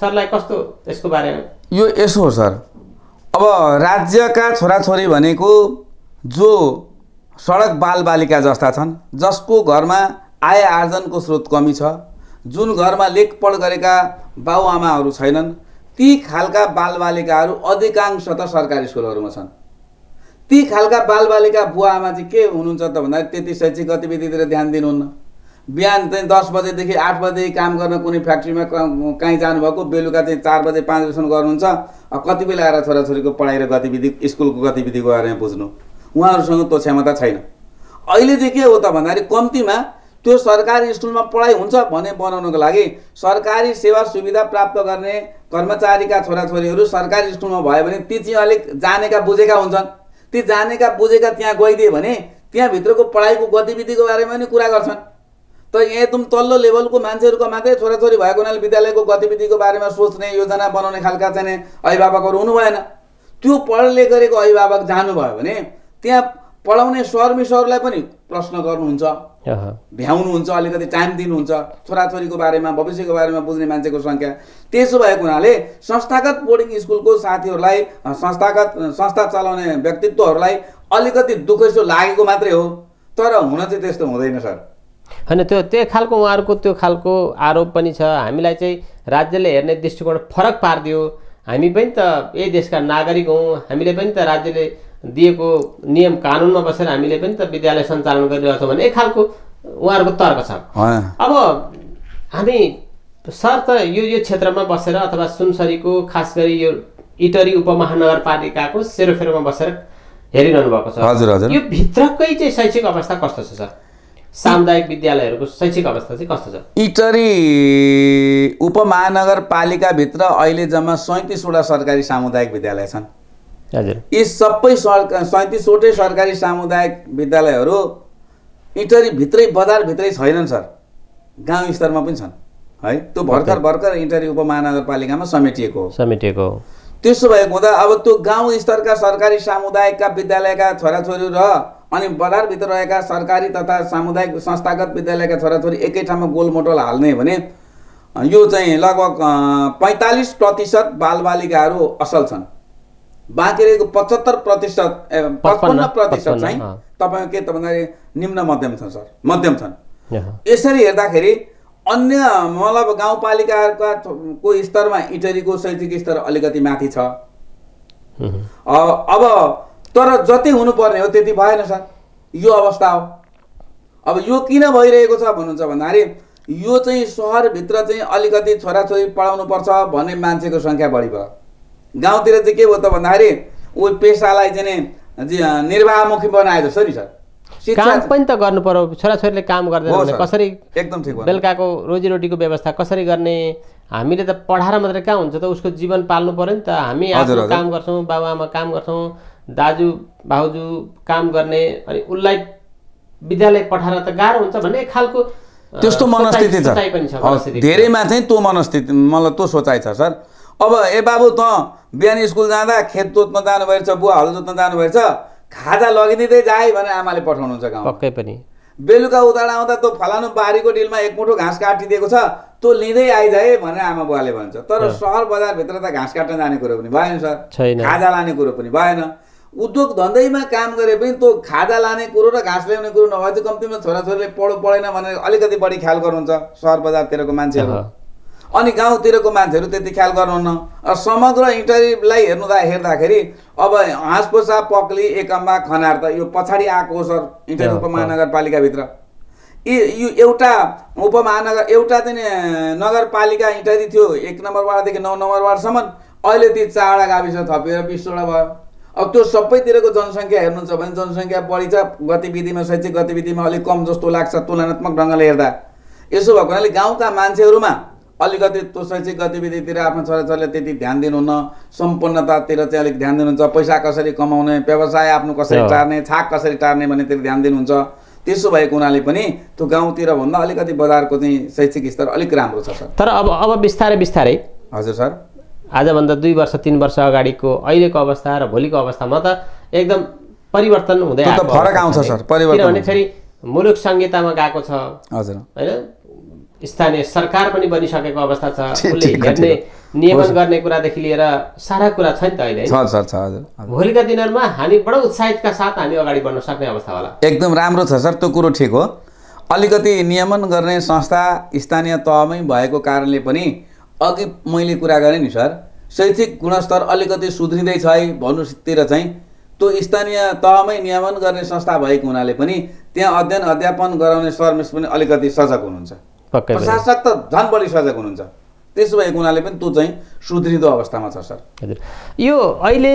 सरलाई कस्तो यसको बारेमा यो यसो हो सर। अब राज्यका छोराछोरी भनेको जो सडक बालबालिका जस्ता छन् जसको घरमा आय आर्जनको स्रोत कमी छ जुन घरमा लेखपढ गरेका बाउआमाहरू छैनन् ती खालका बालबालिकाहरू अधिकांश त सरकारी स्कुलहरूमा छन्। ती खालका बालबालिका बुवा आमा चाहिँ के हुनुहुन्छ त भन्दाखेरि त्यति शैक्षिक गतिविधितिर ध्यान दिनुहुन्न। बिहान चाहिँ दस बजेदेखि आठ बजे काम गर्न कुनै फ्याक्ट्रीमा काहीँ जानुभएको बेलुका चाहिँ चार बजे पाँच बजीसम्म गर्नुहुन्छ। कति बेला आएर छोराछोरीको पढाइ र गतिविधि स्कुलको गतिविधिको बारेमा बुझ्नु। उहाँहरूसँग त्यो क्षमता छैन। अहिले चाहिँ के हो त भन्दाखेरि कम्तीमा त्यो सरकारी स्कुलमा पढाइ हुन्छ भने बनाउनको लागि सरकारी सेवा सुविधा प्राप्त गर्ने कर्मचारीका छोराछोरीहरू सरकारी स्कुलमा भयो भने ती चाहिँ अलिक जानेका बुझेका हुन्छन्। ती जानेका बुझेका त्यहाँ गइदिए भने त्यहाँभित्रको पढाइको गतिविधिको बारेमा नि कुरा गर्छन्। त एकदम तल्लो लेभलको मान्छेहरूको मात्रै छोराछोरी भएको हुनाले विद्यालयको गतिविधिको बारेमा सोच्ने योजना बनाउने खालका चाहिँ अभिभावकहरू हुनु भएन। त्यो पढले गरेको अभिभावक जानुभयो भने त्यहाँ पढाउने सरमिसहरूलाई पनि प्रश्न गर्नुहुन्छ। भ्याउनुहुन्छ अलिकति टाइम दिनुहुन्छ छोराछोरीको बारेमा भविष्यको बारेमा बुझ्ने मान्छेको सङ्ख्या। त्यसो भएको हुनाले संस्थागत बोर्डिङ स्कुलको साथीहरूलाई संस्थागत संस्था चलाउने व्यक्तित्वहरूलाई अलिकति दुःखसो लागेको मात्रै हो। तर हुन चाहिँ त्यस्तो हुँदैन सर। होइन त्यो त्यही खालको उहाँहरूको त्यो खालको आरोप पनि छ। हामीलाई चाहिँ राज्यले हेर्ने दृष्टिकोण फरक पारिदियो। हामी पनि त यही देशका नागरिक हौँ। हामीले पनि त राज्यले दिएको नियम कानुनमा बसेर हामीले पनि त विद्यालय सञ्चालन गरिरहेछौँ भन्ने एक खालको उहाँहरूको तर्क छ। अब हामी सर त यो यो क्षेत्रमा बसेर अथवा सुनसरीको खास गरी यो इटरी उपमहानगरपालिकाको सेरोफेरोमा बसेर हेरिरहनु भएको छ। हजुर, हजुर। यो भित्रकै चाहिँ शैक्षिक अवस्था कस्तो छ सर? सामुदायिक विद्यालयहरूको शैक्षिक अवस्था चाहिँ कस्तो छ? इटरी उपमहानगरपालिकाभित्र अहिले जम्मा सैँतिसवटा सरकारी सामुदायिक विद्यालय छन्। हजुर। यी सबै सरका सैँतिसवटै सरकारी सामुदायिक विद्यालयहरू इटरी भित्रै बजारभित्रै छैनन् सर। गाउँ स्तरमा पनि छन् है? त्यो भर्खर भर्खर इटरी उपमहानगरपालिकामा समेटिएको हो। समेटिएको हो। त्यसो भएको हुँदा अब त्यो गाउँ स्तरका सरकारी सामुदायिकका विद्यालयका छोराछोरी र अनि बजारभित्र रहेका सरकारी तथा सामुदायिक संस्थागत विद्यालयका छोराछोरी एकै ठाउँमा गोलमोटोल हाल्ने हो भने यो चाहिँ लगभग पैँतालिस प्रतिशत बालबालिकाहरू असल छन्। बाँकी रहेको पचहत्तर प्रतिशत पचपन्न प्रतिशत चाहिँ। तपाईँको के त भन्दाखेरि निम्न मध्यम छन् सर। मध्यम छन्। यसरी हेर्दाखेरि अन्य मतलब गाउँपालिकाका को स्तरमा इटरीको शैक्षिक स्तर अलिकति माथि छ। अब तर जति हुनुपर्ने हो त्यति भएन सर। यो अवस्था हो। अब यो किन भइरहेको छ भन्नुहुन्छ भन्दाखेरि यो चाहिँ सहरभित्र चाहिँ अलिकति छोराछोरी पढाउनु पर्छ भन्ने मान्छेको सङ्ख्या बढी भयो। गाउँतिर चाहिँ के भयो त भन्दाखेरि ऊ पेसालाई चाहिँ निर्वाहमुखी बनाए जस्तो नि सर काम पनि त गर्नु पर्यो। छोराछोरीले काम गर्दैन। कसरी एकदम ठिक। बेलुकाको रोजीरोटीको व्यवस्था कसरी गर्ने? हामीले त पढाएर मात्रै कहाँ हुन्छ त? उसको जीवन पाल्नु पर्यो नि त। हामी आफ्नो। काम गर्छौँ बाबुआमा काम गर्छौँ। दाजु भाउजू काम गर्ने अनि उसलाई विद्यालय पठाएर त गाह्रो हुन्छ भन्ने एक खालको त्यस्तो मनस्थिति छ। धेरैमा चाहिँ त्यो मनस्थिति मलाई त्यो सोचाइ छ सर। अब ए बाबु त बिहान स्कुल जाँदा खेत जोत्न जानुभएको छ बुवा हल जोत्न जानुभएको छ खाजा लगिदिँदै जाए भने आमाले पठाउनुहुन्छ गाउँ पक्कै पनि। बेलुका उतार आउँदा त्यो फलानु बारीको डिलमा एक मुठो घाँस काटिदिएको छ त्यो लिँदै आइजाए भनेर आमा बुवाले भन्छ। तर सहर बजारभित्र त घाँस काट्न जाने कुरो पनि भएन सर। छैन। खाजा लाने कुरो पनि भएन। उद्योग धन्दैमा काम गरे पनि त्यो खाजा लाने कुरो र घाँस ल्याउने कुरो नभए चाहिँ कम्तीमा छोराछोरीले पढो पढेन भनेर अलिकति बढी ख्याल गर्नुहुन्छ सहर बजारतिरको मान्छेहरू। अनि गाउँतिरको मान्छेहरू त्यति ख्याल गर्नुहुन्न। समग्र इन्टरभ्यूलाई हेर्नु हेर्दाखेरि अब हाँस पोसा पक्ली एकम्बा खनार त यो पछाडि आएको हो सर इन्टर उपमहानगरपालिकाभित्र। यी यो एउटा उपमहानगर एउटा चाहिँ नगरपालिका इन्टरी थियो। एक नम्बर वार्डदेखि नौ नम्बर वार्डसम्म। अहिले ती चारवटा गाविस थपिएर बिसवटा भयो। अब त्यो सबैतिरको जनसङ्ख्या हेर्नुहुन्छ भने जनसङ्ख्या बढी छ गतिविधिमा शैक्षिक गतिविधिमा अलिक कम जस्तो लाग्छ तुलनात्मक ढङ्गले हेर्दा। यसो भएको हुनाले गाउँका मान्छेहरूमा अलिकति त्यो शैक्षिक गतिविधितिर आफ्नो छोराछोरीले त्यति ध्यान दिनुहुन्न सम्पन्नतातिर चाहिँ अलिक ध्यान दिनुहुन्छ पैसा कसरी कमाउने व्यवसाय आफ्नो कसरी। टार्ने छाक कसरी टार्ने भन्नेतिर ध्यान दिनुहुन्छ। त्यसो भएको हुनाले पनि त्यो गाउँतिर भन्दा अलिकति बजारको चाहिँ शैक्षिक स्तर अलिक राम्रो छ सर। तर अब अब बिस्तारै बिस्तारै। हजुर सर। आजभन्दा दुई वर्ष तिन वर्ष अगाडिको अहिलेको अवस्था र भोलिको अवस्थामा त एकदम परिवर्तन हुँदै फरक आउँछ सर, किनभने। फेरि मुलुक संहितामा गएको छ। हजुर। होइन? स्थानीय सरकार पनि बनिसकेको अवस्था छ। उसले हेर्ने। नियमन गर्ने कुरादेखि लिएर सारा कुरा छ नि त अहिले। भोलिका दिनहरूमा हामी बडो उत्साहितका साथ हामी अगाडि बढ्न सक्ने अवस्था होला एकदम राम्रो छ सर त्यो कुरो ठिक हो। अलिकति नियमन गर्ने संस्था स्थानीय तहमै भएको कारणले पनि अघि मैले कुरा गरेँ नि सर शैक्षिक गुणस्तर अलिकति सुध्रिँदैछ है भन्नुतिर चाहिँ त्यो स्थानीय तहमै नियमन गर्ने संस्था भएको हुनाले पनि त्यहाँ अध्ययन अध्यापन गराउने सरमिस पनि अलिकति सजग हुनुहुन्छ। पक्कै पनि प्रशासक त झन् बढी सजग हुनुहुन्छ। त्यसो भएको हुनाले पनि त्यो चाहिँ सुध्रिँदो अवस्थामा छ सर। हजुर। यो अहिले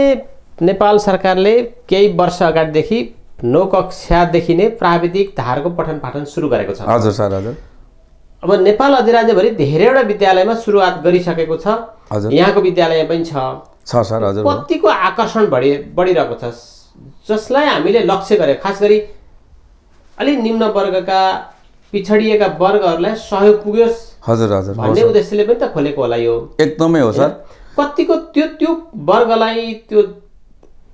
नेपाल सरकारले केही वर्ष अगाडिदेखि नौ कक्षादेखि नै प्राविधिक धारको पठन पाठन सुरु गरेको छ। हजुर सर हजुर। अब नेपाल अधिराज्यभरि धेरैवटा विद्यालयमा सुरुवात गरिसकेको छ। यहाँको विद्यालय पनि छ सर हजुर। कतिको आकर्षण बढी बढिरहेको छ जसलाई हामीले लक्ष्य गरे खास गरी अलिक निम्न वर्गका पिछडिएका वर्गहरूलाई सहयोग पुग्योस् हजुर हजुर भन्ने। उद्देश्यले पनि त खोलेको होला यो एकदमै हो सर कतिको त्यो त्यो वर्गलाई त्यो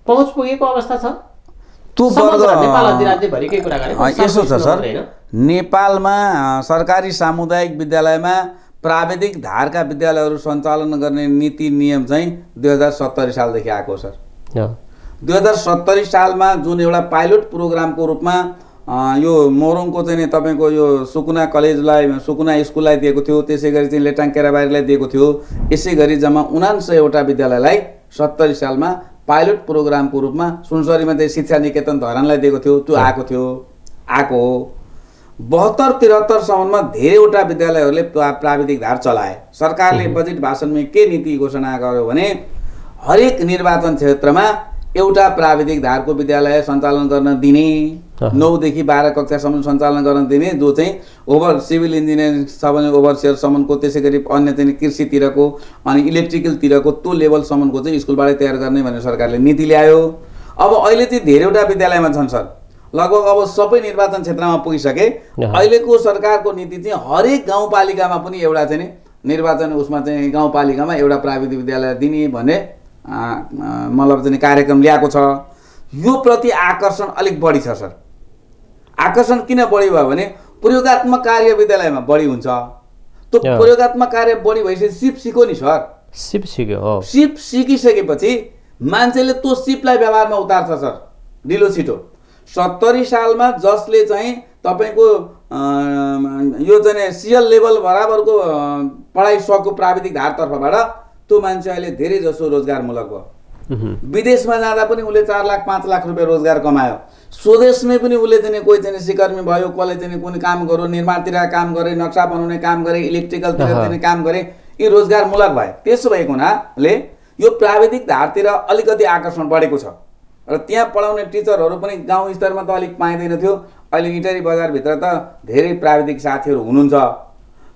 पहुँच पुगेको अवस्था छ त्यो वर्ग यसो छ सर। नेपालमा सरकारी सामुदायिक विद्यालयमा प्राविधिक धारका विद्यालयहरू सञ्चालन गर्ने नीति नियम चाहिँ दुई हजार सत्तरी सालदेखि आएको सर। दुई हजार सत्तरी सालमा जुन एउटा पाइलट प्रोग्रामको रूपमा यो मोरङको चाहिँ नि तपाईँको यो सुकुना कलेजलाई सुकुना स्कुललाई दिएको थियो त्यसै गरी चाहिँ लेटाङ केराबारीलाई दिएको थियो यसै गरी जम्मा उनान्सयवटा विद्यालयलाई सत्तरी सालमा पाइलट प्रोग्रामको रूपमा सुनसरीमा चाहिँ शिक्षा निकेतन धरानलाई दिएको थियो त्यो आएको थियो आएको हो। बहत्तर त्रिहत्तरसम्ममा धेरैवटा विद्यालयहरूले प्रा- प्राविधिक धार चलाए। सरकारले बजेट भाषणमा के नीति घोषणा गर्यो भने हरेक निर्वाचन क्षेत्रमा एउटा प्राविधिक धारको विद्यालय सञ्चालन गर्न दिने। नौदेखि बाह्र कक्षासम्म सञ्चालन गर्न दिने जो चाहिँ ओभर सिभिल इन्जिनियरिङ छ भने ओभरसियरसम्मको त्यसै गरी अन्य चाहिँ कृषितिरको अनि इलेक्ट्रिकलतिरको त्यो लेभलसम्मको चाहिँ स्कुलबाटै तयार गर्ने भनेर सरकारले नीति ल्यायो। अब अहिले चाहिँ धेरैवटा विद्यालयमा छन् सर। लगभग अब सबै निर्वाचन क्षेत्रमा पुगिसके अहँ। अहिलेको सरकारको नीति चाहिँ हरेक गाउँपालिकामा पनि एउटा चाहिँ नि निर्वाचन उसमा चाहिँ गाउँपालिकामा एउटा प्राविधिक विद्यालय दिने भन्ने मतलब चाहिँ कार्यक्रम ल्याएको छ। यो प्रति आकर्षण अलिक बढी छ सर। आकर्षण किन बढी भयो भने प्रयोगात्मक कार्य विद्यालयमा बढी हुन्छ। त्यो। प्रयोगात्मक कार्य बढी भएपछि सिप सिको नि सर। सिप सिक्यो हो। सिप सिकिसकेपछि मान्छेले त्यो सिपलाई व्यवहारमा उतार्छ सर। ढिलो छिटो। सत्तरी सालमा जसले चाहिँ तपाईँको यो चाहिँ सिएल लेभल बराबरको पढाइ सक्यो प्राविधिक धारतर्फबाट त्यो मान्छे अहिले धेरै जसो रोजगारमूलक भयो। विदेशमा जाँदा पनि उसले चार लाख पाँच लाख रुपियाँ रोजगार कमायो। स्वदेशमै पनि उसले चाहिँ कोही चाहिँ सिकर्मी भयो कसले चाहिँ कुनै काम गर्यो निर्माणतिर काम गरे नक्सा बनाउने काम गरे इलेक्ट्रिकलतिर। चाहिँ काम गरे यी रोजगारमूलक भए। त्यसो भएको हुनाले यो प्राविधिक धारतिर अलिकति आकर्षण बढेको छ। र त्यहाँ पढाउने टिचरहरू पनि गाउँ स्तरमा त अलिक पाइँदैन थियो। अहिले इटरी बजारभित्र त धेरै प्राविधिक साथीहरू हुनुहुन्छ।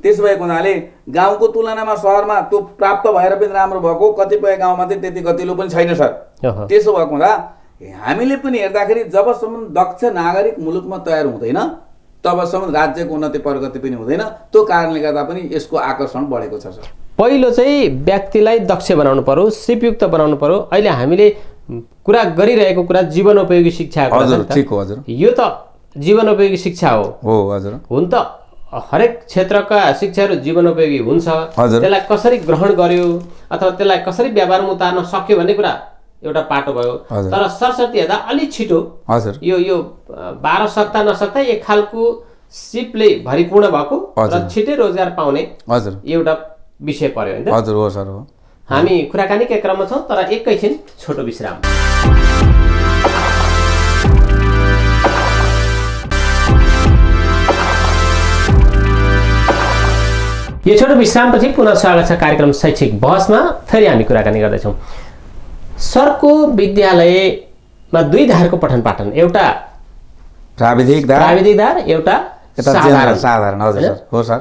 त्यसो भएको हुनाले गाउँको तुलनामा सहरमा त्यो प्राप्त भएर पनि राम्रो भएको कतिपय गाउँमा चाहिँ त्यति गतिलो पनि छैन सर। त्यसो भएको हुँदा हामीले पनि हेर्दाखेरि जबसम्म दक्ष नागरिक मुलुकमा तयार हुँदैन तबसम्म राज्यको उन्नति प्रगति पनि हुँदैन त्यो कारणले गर्दा पनि यसको आकर्षण बढेको छ सर। पहिलो चाहिँ व्यक्तिलाई दक्ष बनाउनु पर्यो सिपयुक्त बनाउनु पर्यो। अहिले हामीले कुरा गरिरहेको कुरा जीवनोपयोगी शिक्षा हजुर ठिक हो हजुर। यो त जीवनोपयोगी शिक्षा हो। हो हजुर। हुन त हरेक क्षेत्रका शिक्षाहरू जीवनोपयोगी हुन्छ। त्यसलाई कसरी ग्रहण गर्यो अथवा त्यसलाई कसरी व्यवहारमा उतार्न सक्यो भन्ने कुरा एउटा पाटो भयो। तर सरस्वती हेर्दा अलि छिटो हजुर। यो यो बाह्र सक्दा नसक्दा एक खालको सिपले भरिपूर्ण भएको र। छिटै रोजगार पाउने एउटा विषय पर्यो होइन। हजुर हो सर हो। हामी कुराकानीकै क्रममा छौँ तर एकैछिन छोटो विश्राम। यो छोटो विश्रामपछि पुनः स्वागत छ कार्यक्रम शैक्षिक बहसमा फेरि हामी कुराकानी गर्दैछौँ। सरको विद्यालयमा दुई धारको पठन पाठन एउटा प्राविधिक प्राविधिक धार एउटा साधारण। हजुर हो सर।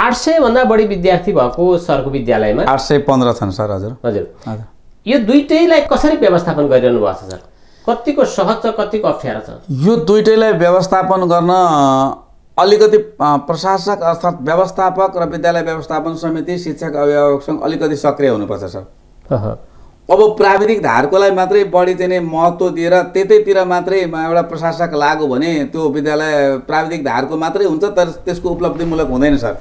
आठ सयभन्दा बढी विद्यार्थी भएको सरको विद्यालयमा। आठ सय पन्ध्र छन् सर हजुर। हजुर। यो दुइटैलाई कसरी व्यवस्थापन गरिरहनु भएको छ सर? कतिको सहज छ कतिको अप्ठ्यारो छ? यो दुइटैलाई व्यवस्थापन गर्न अलिकति प्रशासक अर्थात् व्यवस्थापक र विद्यालय व्यवस्थापन समिति शिक्षक अभिभावकसँग अलिकति सक्रिय हुनुपर्छ सर। अब प्राविधिक धारकोलाई मात्रै बढी चाहिँ महत्त्व दिएर त्यतैतिर मात्रै एउटा प्रशासक लाग्यो भने त्यो विद्यालय प्राविधिक धारको मात्रै हुन्छ तर त्यसको उपलब्धिमूलक हुँदैन सर।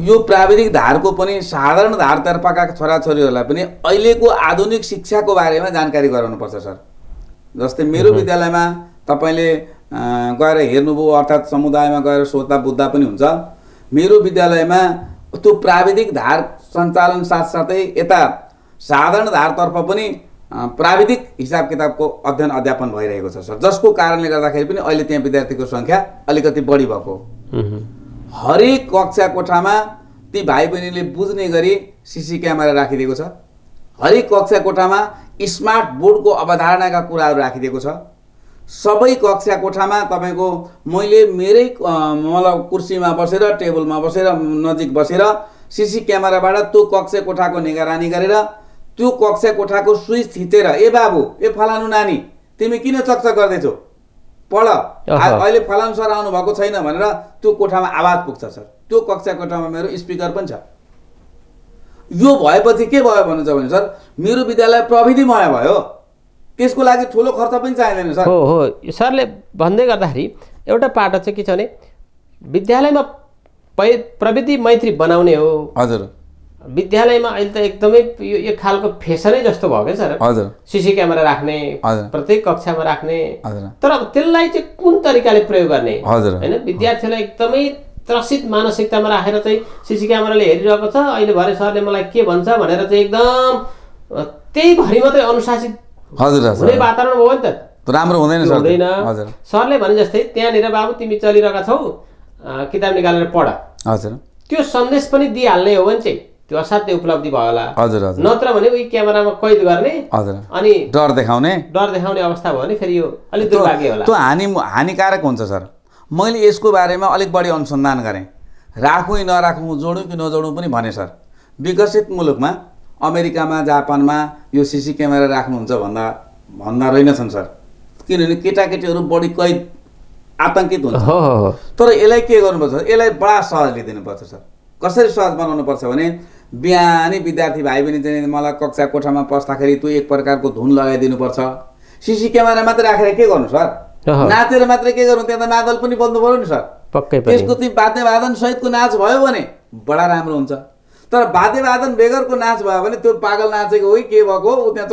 यो प्राविधिक धारको पनि साधारण धारतर्फका छोराछोरीहरूलाई पनि अहिलेको आधुनिक शिक्षाको बारेमा जानकारी गराउनुपर्छ सर। जस्तै मेरो विद्यालयमा तपाईँले गएर हेर्नुभयो अर्थात् समुदायमा गएर सोद्धा बुझ्दा पनि हुन्छ। मेरो विद्यालयमा त्यो प्राविधिक धार सञ्चालन साथसाथै यता साधारण धारतर्फ पनि प्राविधिक हिसाब किताबको अध्ययन अध्यापन भइरहेको छ सर। जसको कारणले गर्दाखेरि पनि अहिले त्यहाँ विद्यार्थीको सङ्ख्या अलिकति बढी भएको। हरेक कक्षा कोठामा ती भाइ बहिनीले बुझ्ने गरी सिसी क्यामेरा राखिदिएको छ। हरेक कक्षा कोठामा स्मार्ट बोर्डको अवधारणाका कुराहरू राखिदिएको छ। सबै कक्षा कोठामा तपाईँको मैले मेरै मतलब कुर्सीमा बसेर टेबलमा बसेर नजिक बसेर सिसी क्यामेराबाट त्यो कक्षा कोठाको निगरानी गरेर त्यो कक्षा कोठाको स्विच थिचेर ए बाबु ए फलानु नानी तिमी किन चकचक गर्दैछौ? पढ। अहिले फलानु सर आउनु भएको छैन भनेर त्यो कोठामा आवाज पुग्छ सर। त्यो कक्षा कोठामा मेरो स्पिकर पनि छ। यो भएपछि के भयो भन्नु छ भने सर मेरो विद्यालय प्रविधिमय भयो। त्यसको लागि ठुलो खर्च पनि चाहिँदैन सर। हो हो। सरले भन्दै गर्दाखेरि एउटा पाटो चाहिँ के छ भने विद्यालयमा पै प्रविधि मैत्री बनाउने हो। हजुर। विद्यालयमा अहिले त एकदमै यो एक खालको फेसनै जस्तो भयो क्या सर। हजुर। सिसी क्यामेरा राख्ने। प्रत्येक कक्षामा राख्ने। तर अब त्यसलाई चाहिँ कुन तरिकाले प्रयोग गर्ने? हजुर। होइन विद्यार्थीलाई एकदमै त्रसित मानसिकतामा राखेर चाहिँ सिसी क्यामेराले हेरिरहेको छ। अहिले भरे सरले मलाई के भन्छ भनेर चाहिँ एकदम त्यही भरि मात्रै अनुशासित हजुर हुने वातावरण भयो नि त। राम्रो हुँदैन हुँदैन। हजुर। सरले भने जस्तै त्यहाँनिर बाबु तिमी चलिरहेका छौ किताब निकालेर पढ। हजुर। त्यो सन्देश पनि दिइहाल्ने हो भने चाहिँ त्यो असाध्य उपलब्धि भयो होला। हजुर हजुर। नत्र भने उही क्यामेरामा कैद गर्ने हजुर। अनि डर देखाउने। डर देखाउने अवस्था भयो भने फेरि यो अलिक दुर्भाग्य होला। त्यो हानि हानिकारक हुन्छ सर। मैले यसको बारेमा अलिक बढी अनुसन्धान गरेँ। राखौँ नराखौँ जोडौँ कि नजोडौँ पनि भने सर। विकसित मुलुकमा अमेरिकामा जापानमा यो सिसी क्यामेरा राख्नुहुन्छ भन्दा भन्दा रहेनछन् सर। किनभने केटाकेटीहरू बढी कैद आतङ्कित हुन्छ। तर यसलाई के गर्नुपर्छ? यसलाई बडा सहजले दिनुपर्छ सर। कसरी सहज बनाउनुपर्छ भने बिहानै विद्यार्थी भाइ बहिनी चाहिँ मलाई कक्षा कोठामा पस्दाखेरि त्यो एक प्रकारको धुन लगाइदिनुपर्छ। सिसी क्यामेरा मात्रै राखेर के गर्नु सर। नाचेर मात्रै के गर्नु? त्यहाँ त मादल पनि बन्नु पऱ्यो नि सर। पक्कै त्यसको चाहिँ वाद्यवादन सहितको नाच भयो भने बडा राम्रो हुन्छ। तर वाद्यवादन बेगरको नाच भयो भने त्यो पागल नाचेको हो कि के भएको हो ऊ त्यहाँ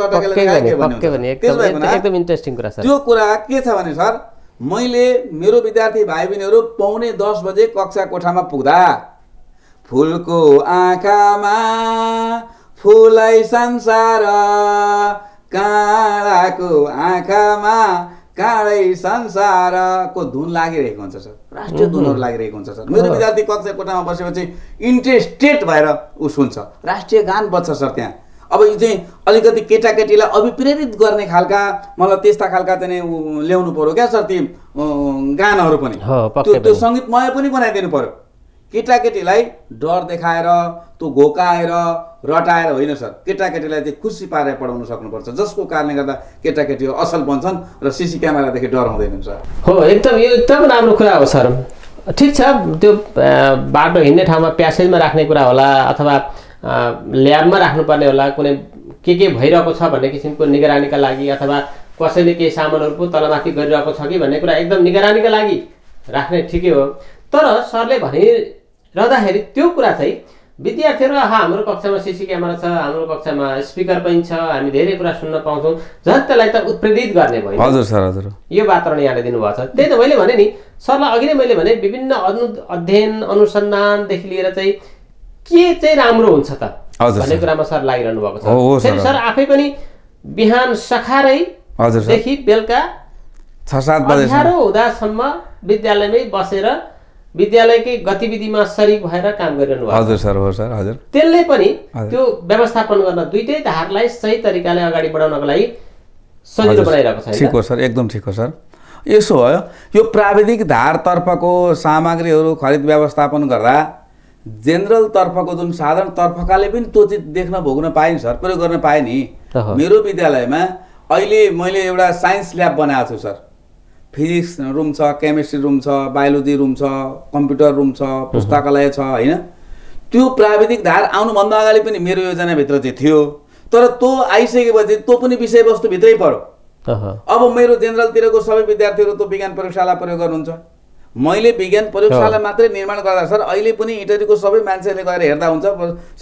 त्यो कुरा के छ भने सर मैले मेरो विद्यार्थी भाइ बहिनीहरू पौने दस बजे कक्षा कोठामा पुग्दा फुलको आँखामा फुलै संसार काँडाको आँखामा काँडै संसारको धुन लागिरहेको हुन्छ सर। राष्ट्रिय धुनहरू लागिरहेको हुन्छ सर। मेरो विद्यार्थी कक्षा कोठामा बसेपछि इन्ट्रेस्टेड भएर ऊ सुन्छ राष्ट्रिय गान बज्छ सर त्यहाँ। अब यो चाहिँ अलिकति केटाकेटीलाई अभिप्रेरित गर्ने खालका मतलब त्यस्ता खालका चाहिँ ल्याउनु पऱ्यो क्या सर ती गानहरू पनि। त्यो। सङ्गीतमय पनि बनाइदिनु पऱ्यो केटाकेटीलाई डर देखाएर त्यो घोकाएर रटाएर होइन सर। केटाकेटीलाई चाहिँ खुसी पारेर पढाउन सक्नुपर्छ। जसको कारणले गर्दा केटाकेटीहरू असल बन्छन् र सिसी क्यामेरादेखि डर हुँदैनन् सर। हो एकदम यो एकदम राम्रो कुरा हो सर। ठिक छ त्यो बाटो हिँड्ने ठाउँमा प्यासेजमा राख्ने कुरा होला अथवा ल्याबमा राख्नुपर्ने होला। कुनै के के भइरहेको छ भन्ने किसिमको निगरानीका लागि अथवा कसैले केही सामानहरू पो तलमाथि गरिरहेको छ कि भन्ने कुरा एकदम निगरानीका लागि राख्ने ठिकै हो। तर सरले भनिरहँदाखेरि त्यो कुरा चाहिँ विद्यार्थीहरू हाम्रो कक्षामा सिसी क्यामेरा छ हाम्रो कक्षामा स्पिकर पनि छ हामी धेरै कुरा सुन्न पाउँछौँ। झन् त्यसलाई त उत्प्रेरित गर्ने भयो हजुर सर हजुर। यो वातावरण यहाँले दिनुभएको छ। त्यही त मैले भने नि सरलाई अघि नै मैले भने विभिन्न अनु अध्ययन अनुसन्धानदेखि लिएर चाहिँ के चाहिँ राम्रो हुन्छ त? भन्ने। कुरामा सर लागिरहनु भएको छ सर, फेरि सर। आफै पनि बिहान सखारैदेखि हजुर सर। बेलुका छ सात हुँदासम्म विद्यालयमै बसेर विद्यालयकै गतिविधिमा सरिक भएर काम गरिरहनु भएको। हजुर सर हो सर हजुर त्यसले पनि। त्यो व्यवस्थापन गर्न दुइटै धारलाई सही तरिकाले अगाडि बढाउनको लागि सजिलो बनाइरहेको छ ठिक हो सर एकदम ठिक हो सर यसो भयो यो प्राविधिक धारतर्फको सामग्रीहरू खरिद व्यवस्थापन गर्दा जेनरल तर्फको जुन साधारण तर्फकाले पनि त्यो चिज देख्न भोग्न पाएँ नि सर प्रयोग गर्न पाएँ नि। मेरो विद्यालयमा अहिले मैले एउटा साइन्स ल्याब बनाएको छु सर फिजिक्स रुम छ केमिस्ट्री रुम छ बायोलोजी रुम छ कम्प्युटर रुम छ पुस्तकालय छ होइन? त्यो प्राविधिक धार आउनुभन्दा अगाडि पनि मेरो योजनाभित्र चाहिँ थियो। तर त्यो आइसकेपछि त्यो पनि विषयवस्तुभित्रै पर्यो। अहँ। अब मेरो जेनरलतिरको सबै विद्यार्थीहरू त विज्ञान प्रयोगशाला प्रयोग गर्नुहुन्छ। मैले विज्ञान प्रयोगशाला मात्रै निर्माण गर्दा सर अहिले पनि इटरीको सबै मान्छेले गएर हेर्दा हुन्छ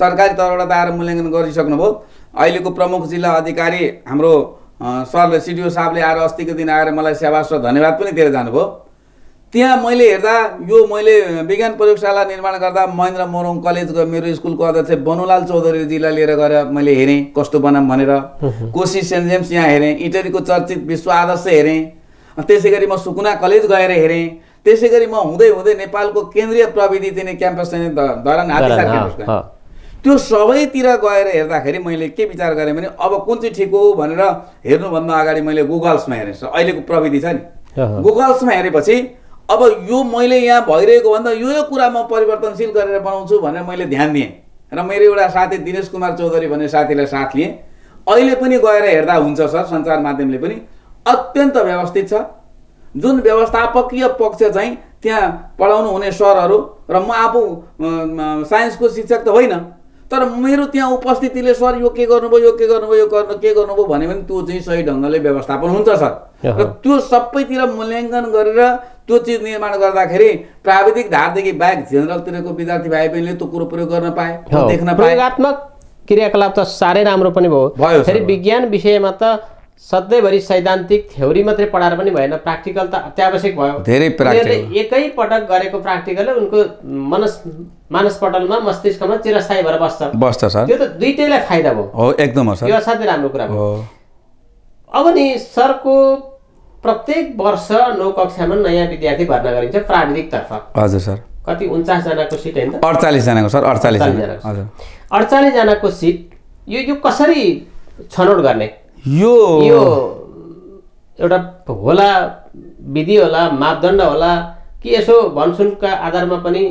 सरकारी तर्फबाट त आएर मूल्याङ्कन गरिसक्नुभयो। अहिलेको प्रमुख जिल्ला अधिकारी हाम्रो अ, सरले सिडिओ साहबले आएर अस्तिको दिन आएर मलाई स्याबास र धन्यवाद पनि दिएर जानुभयो। त्यहाँ मैले हेर्दा यो मैले विज्ञान प्रयोगशाला निर्माण गर्दा महेन्द्र मोरङ कलेजको मेरो स्कुलको अध्यक्ष बनुलाल चौधरीजीलाई लिएर गएर मैले हेरेँ कस्तो बनाऊँ भनेर। कोशी सेन्ट जेम्स यहाँ हेरेँ इटरीको चर्चित विश्व आदर्श हेरेँ। त्यसै गरी म सुकुना कलेज गएर हेरेँ। त्यसै गरी म हुँदै हुँदै नेपालको केन्द्रीय प्रविधि दिने क्याम्पस चाहिँ धरान क्याम्पस। अँ, त्यो सबैतिर गएर हेर्दाखेरि मैले के विचार गरेँ भने अब कुन चाहिँ ठिक हो भनेर हेर्नुभन्दा अगाडि मैले गुगल्समा हेरेँ। अहिलेको प्रविधि छ नि। गुगल्समा हेरेपछि अब यो मैले यहाँ भइरहेको भन्दा यो यो कुरा म परिवर्तनशील गरेर बनाउँछु भनेर मैले ध्यान दिएँ। र मेरो एउटा साथी दिनेश कुमार चौधरी भन्ने साथीलाई साथ लिएँ। अहिले पनि गएर हेर्दा हुन्छ सर सञ्चार माध्यमले पनि। अत्यन्त व्यवस्थित छ। जुन व्यवस्थापकीय पक्ष चाहिँ त्यहाँ पढाउनु हुने सरहरू र म आफू साइन्सको शिक्षक त होइन। तर मेरो त्यहाँ उपस्थितिले सर यो के गर्नुभयो यो के गर्नुभयो यो गर्नु के गर्नुभयो भन्यो भने त्यो चाहिँ सही ढङ्गले व्यवस्थापन हुन्छ सर र। त्यो सबैतिर मूल्याङ्कन गरेर त्यो चिज निर्माण गर्दाखेरि प्राविधिक धारदेखि बाहेक जेनरलतिरको विद्यार्थी भाइ बहिनीले त्यो कुरो प्रयोग गर्न पाए देख्न पाए क्रियाकलाप त साह्रै राम्रो पनि भयो फेरि। विज्ञान विषयमा त सधैँभरि सैद्धान्तिक थ्योरी मात्रै पढाएर पनि भएन प्र्याक्टिकल त अत्यावश्यक भयो। धेरै एकै पटक गरेको प्र्याक्टिकलले उनको मनस मानसपटलमा मस्तिष्कमा चिरस्थायी भएर बस्छ। बस्छ सर। त्यो त दुइटैलाई फाइदा भयो। हो एकदम हो यो असाध्यै राम्रो कुरा हो। अब नि सरको प्रत्येक वर्ष नौ कक्षामा नयाँ विद्यार्थी भर्ना गरिन्छ प्राविधिकतर्फ हजुर सर। कति? उन्चासजनाको सिट होइन? अडचालिसजनाको सर अडचालिसजना अडचालिसजनाको। हजुर। अडचालिसजनाको सिट यो यो कसरी छनौट गर्ने? यो यो एउटा होला विधि होला मापदण्ड होला कि यसो भनसुनका आधारमा पनि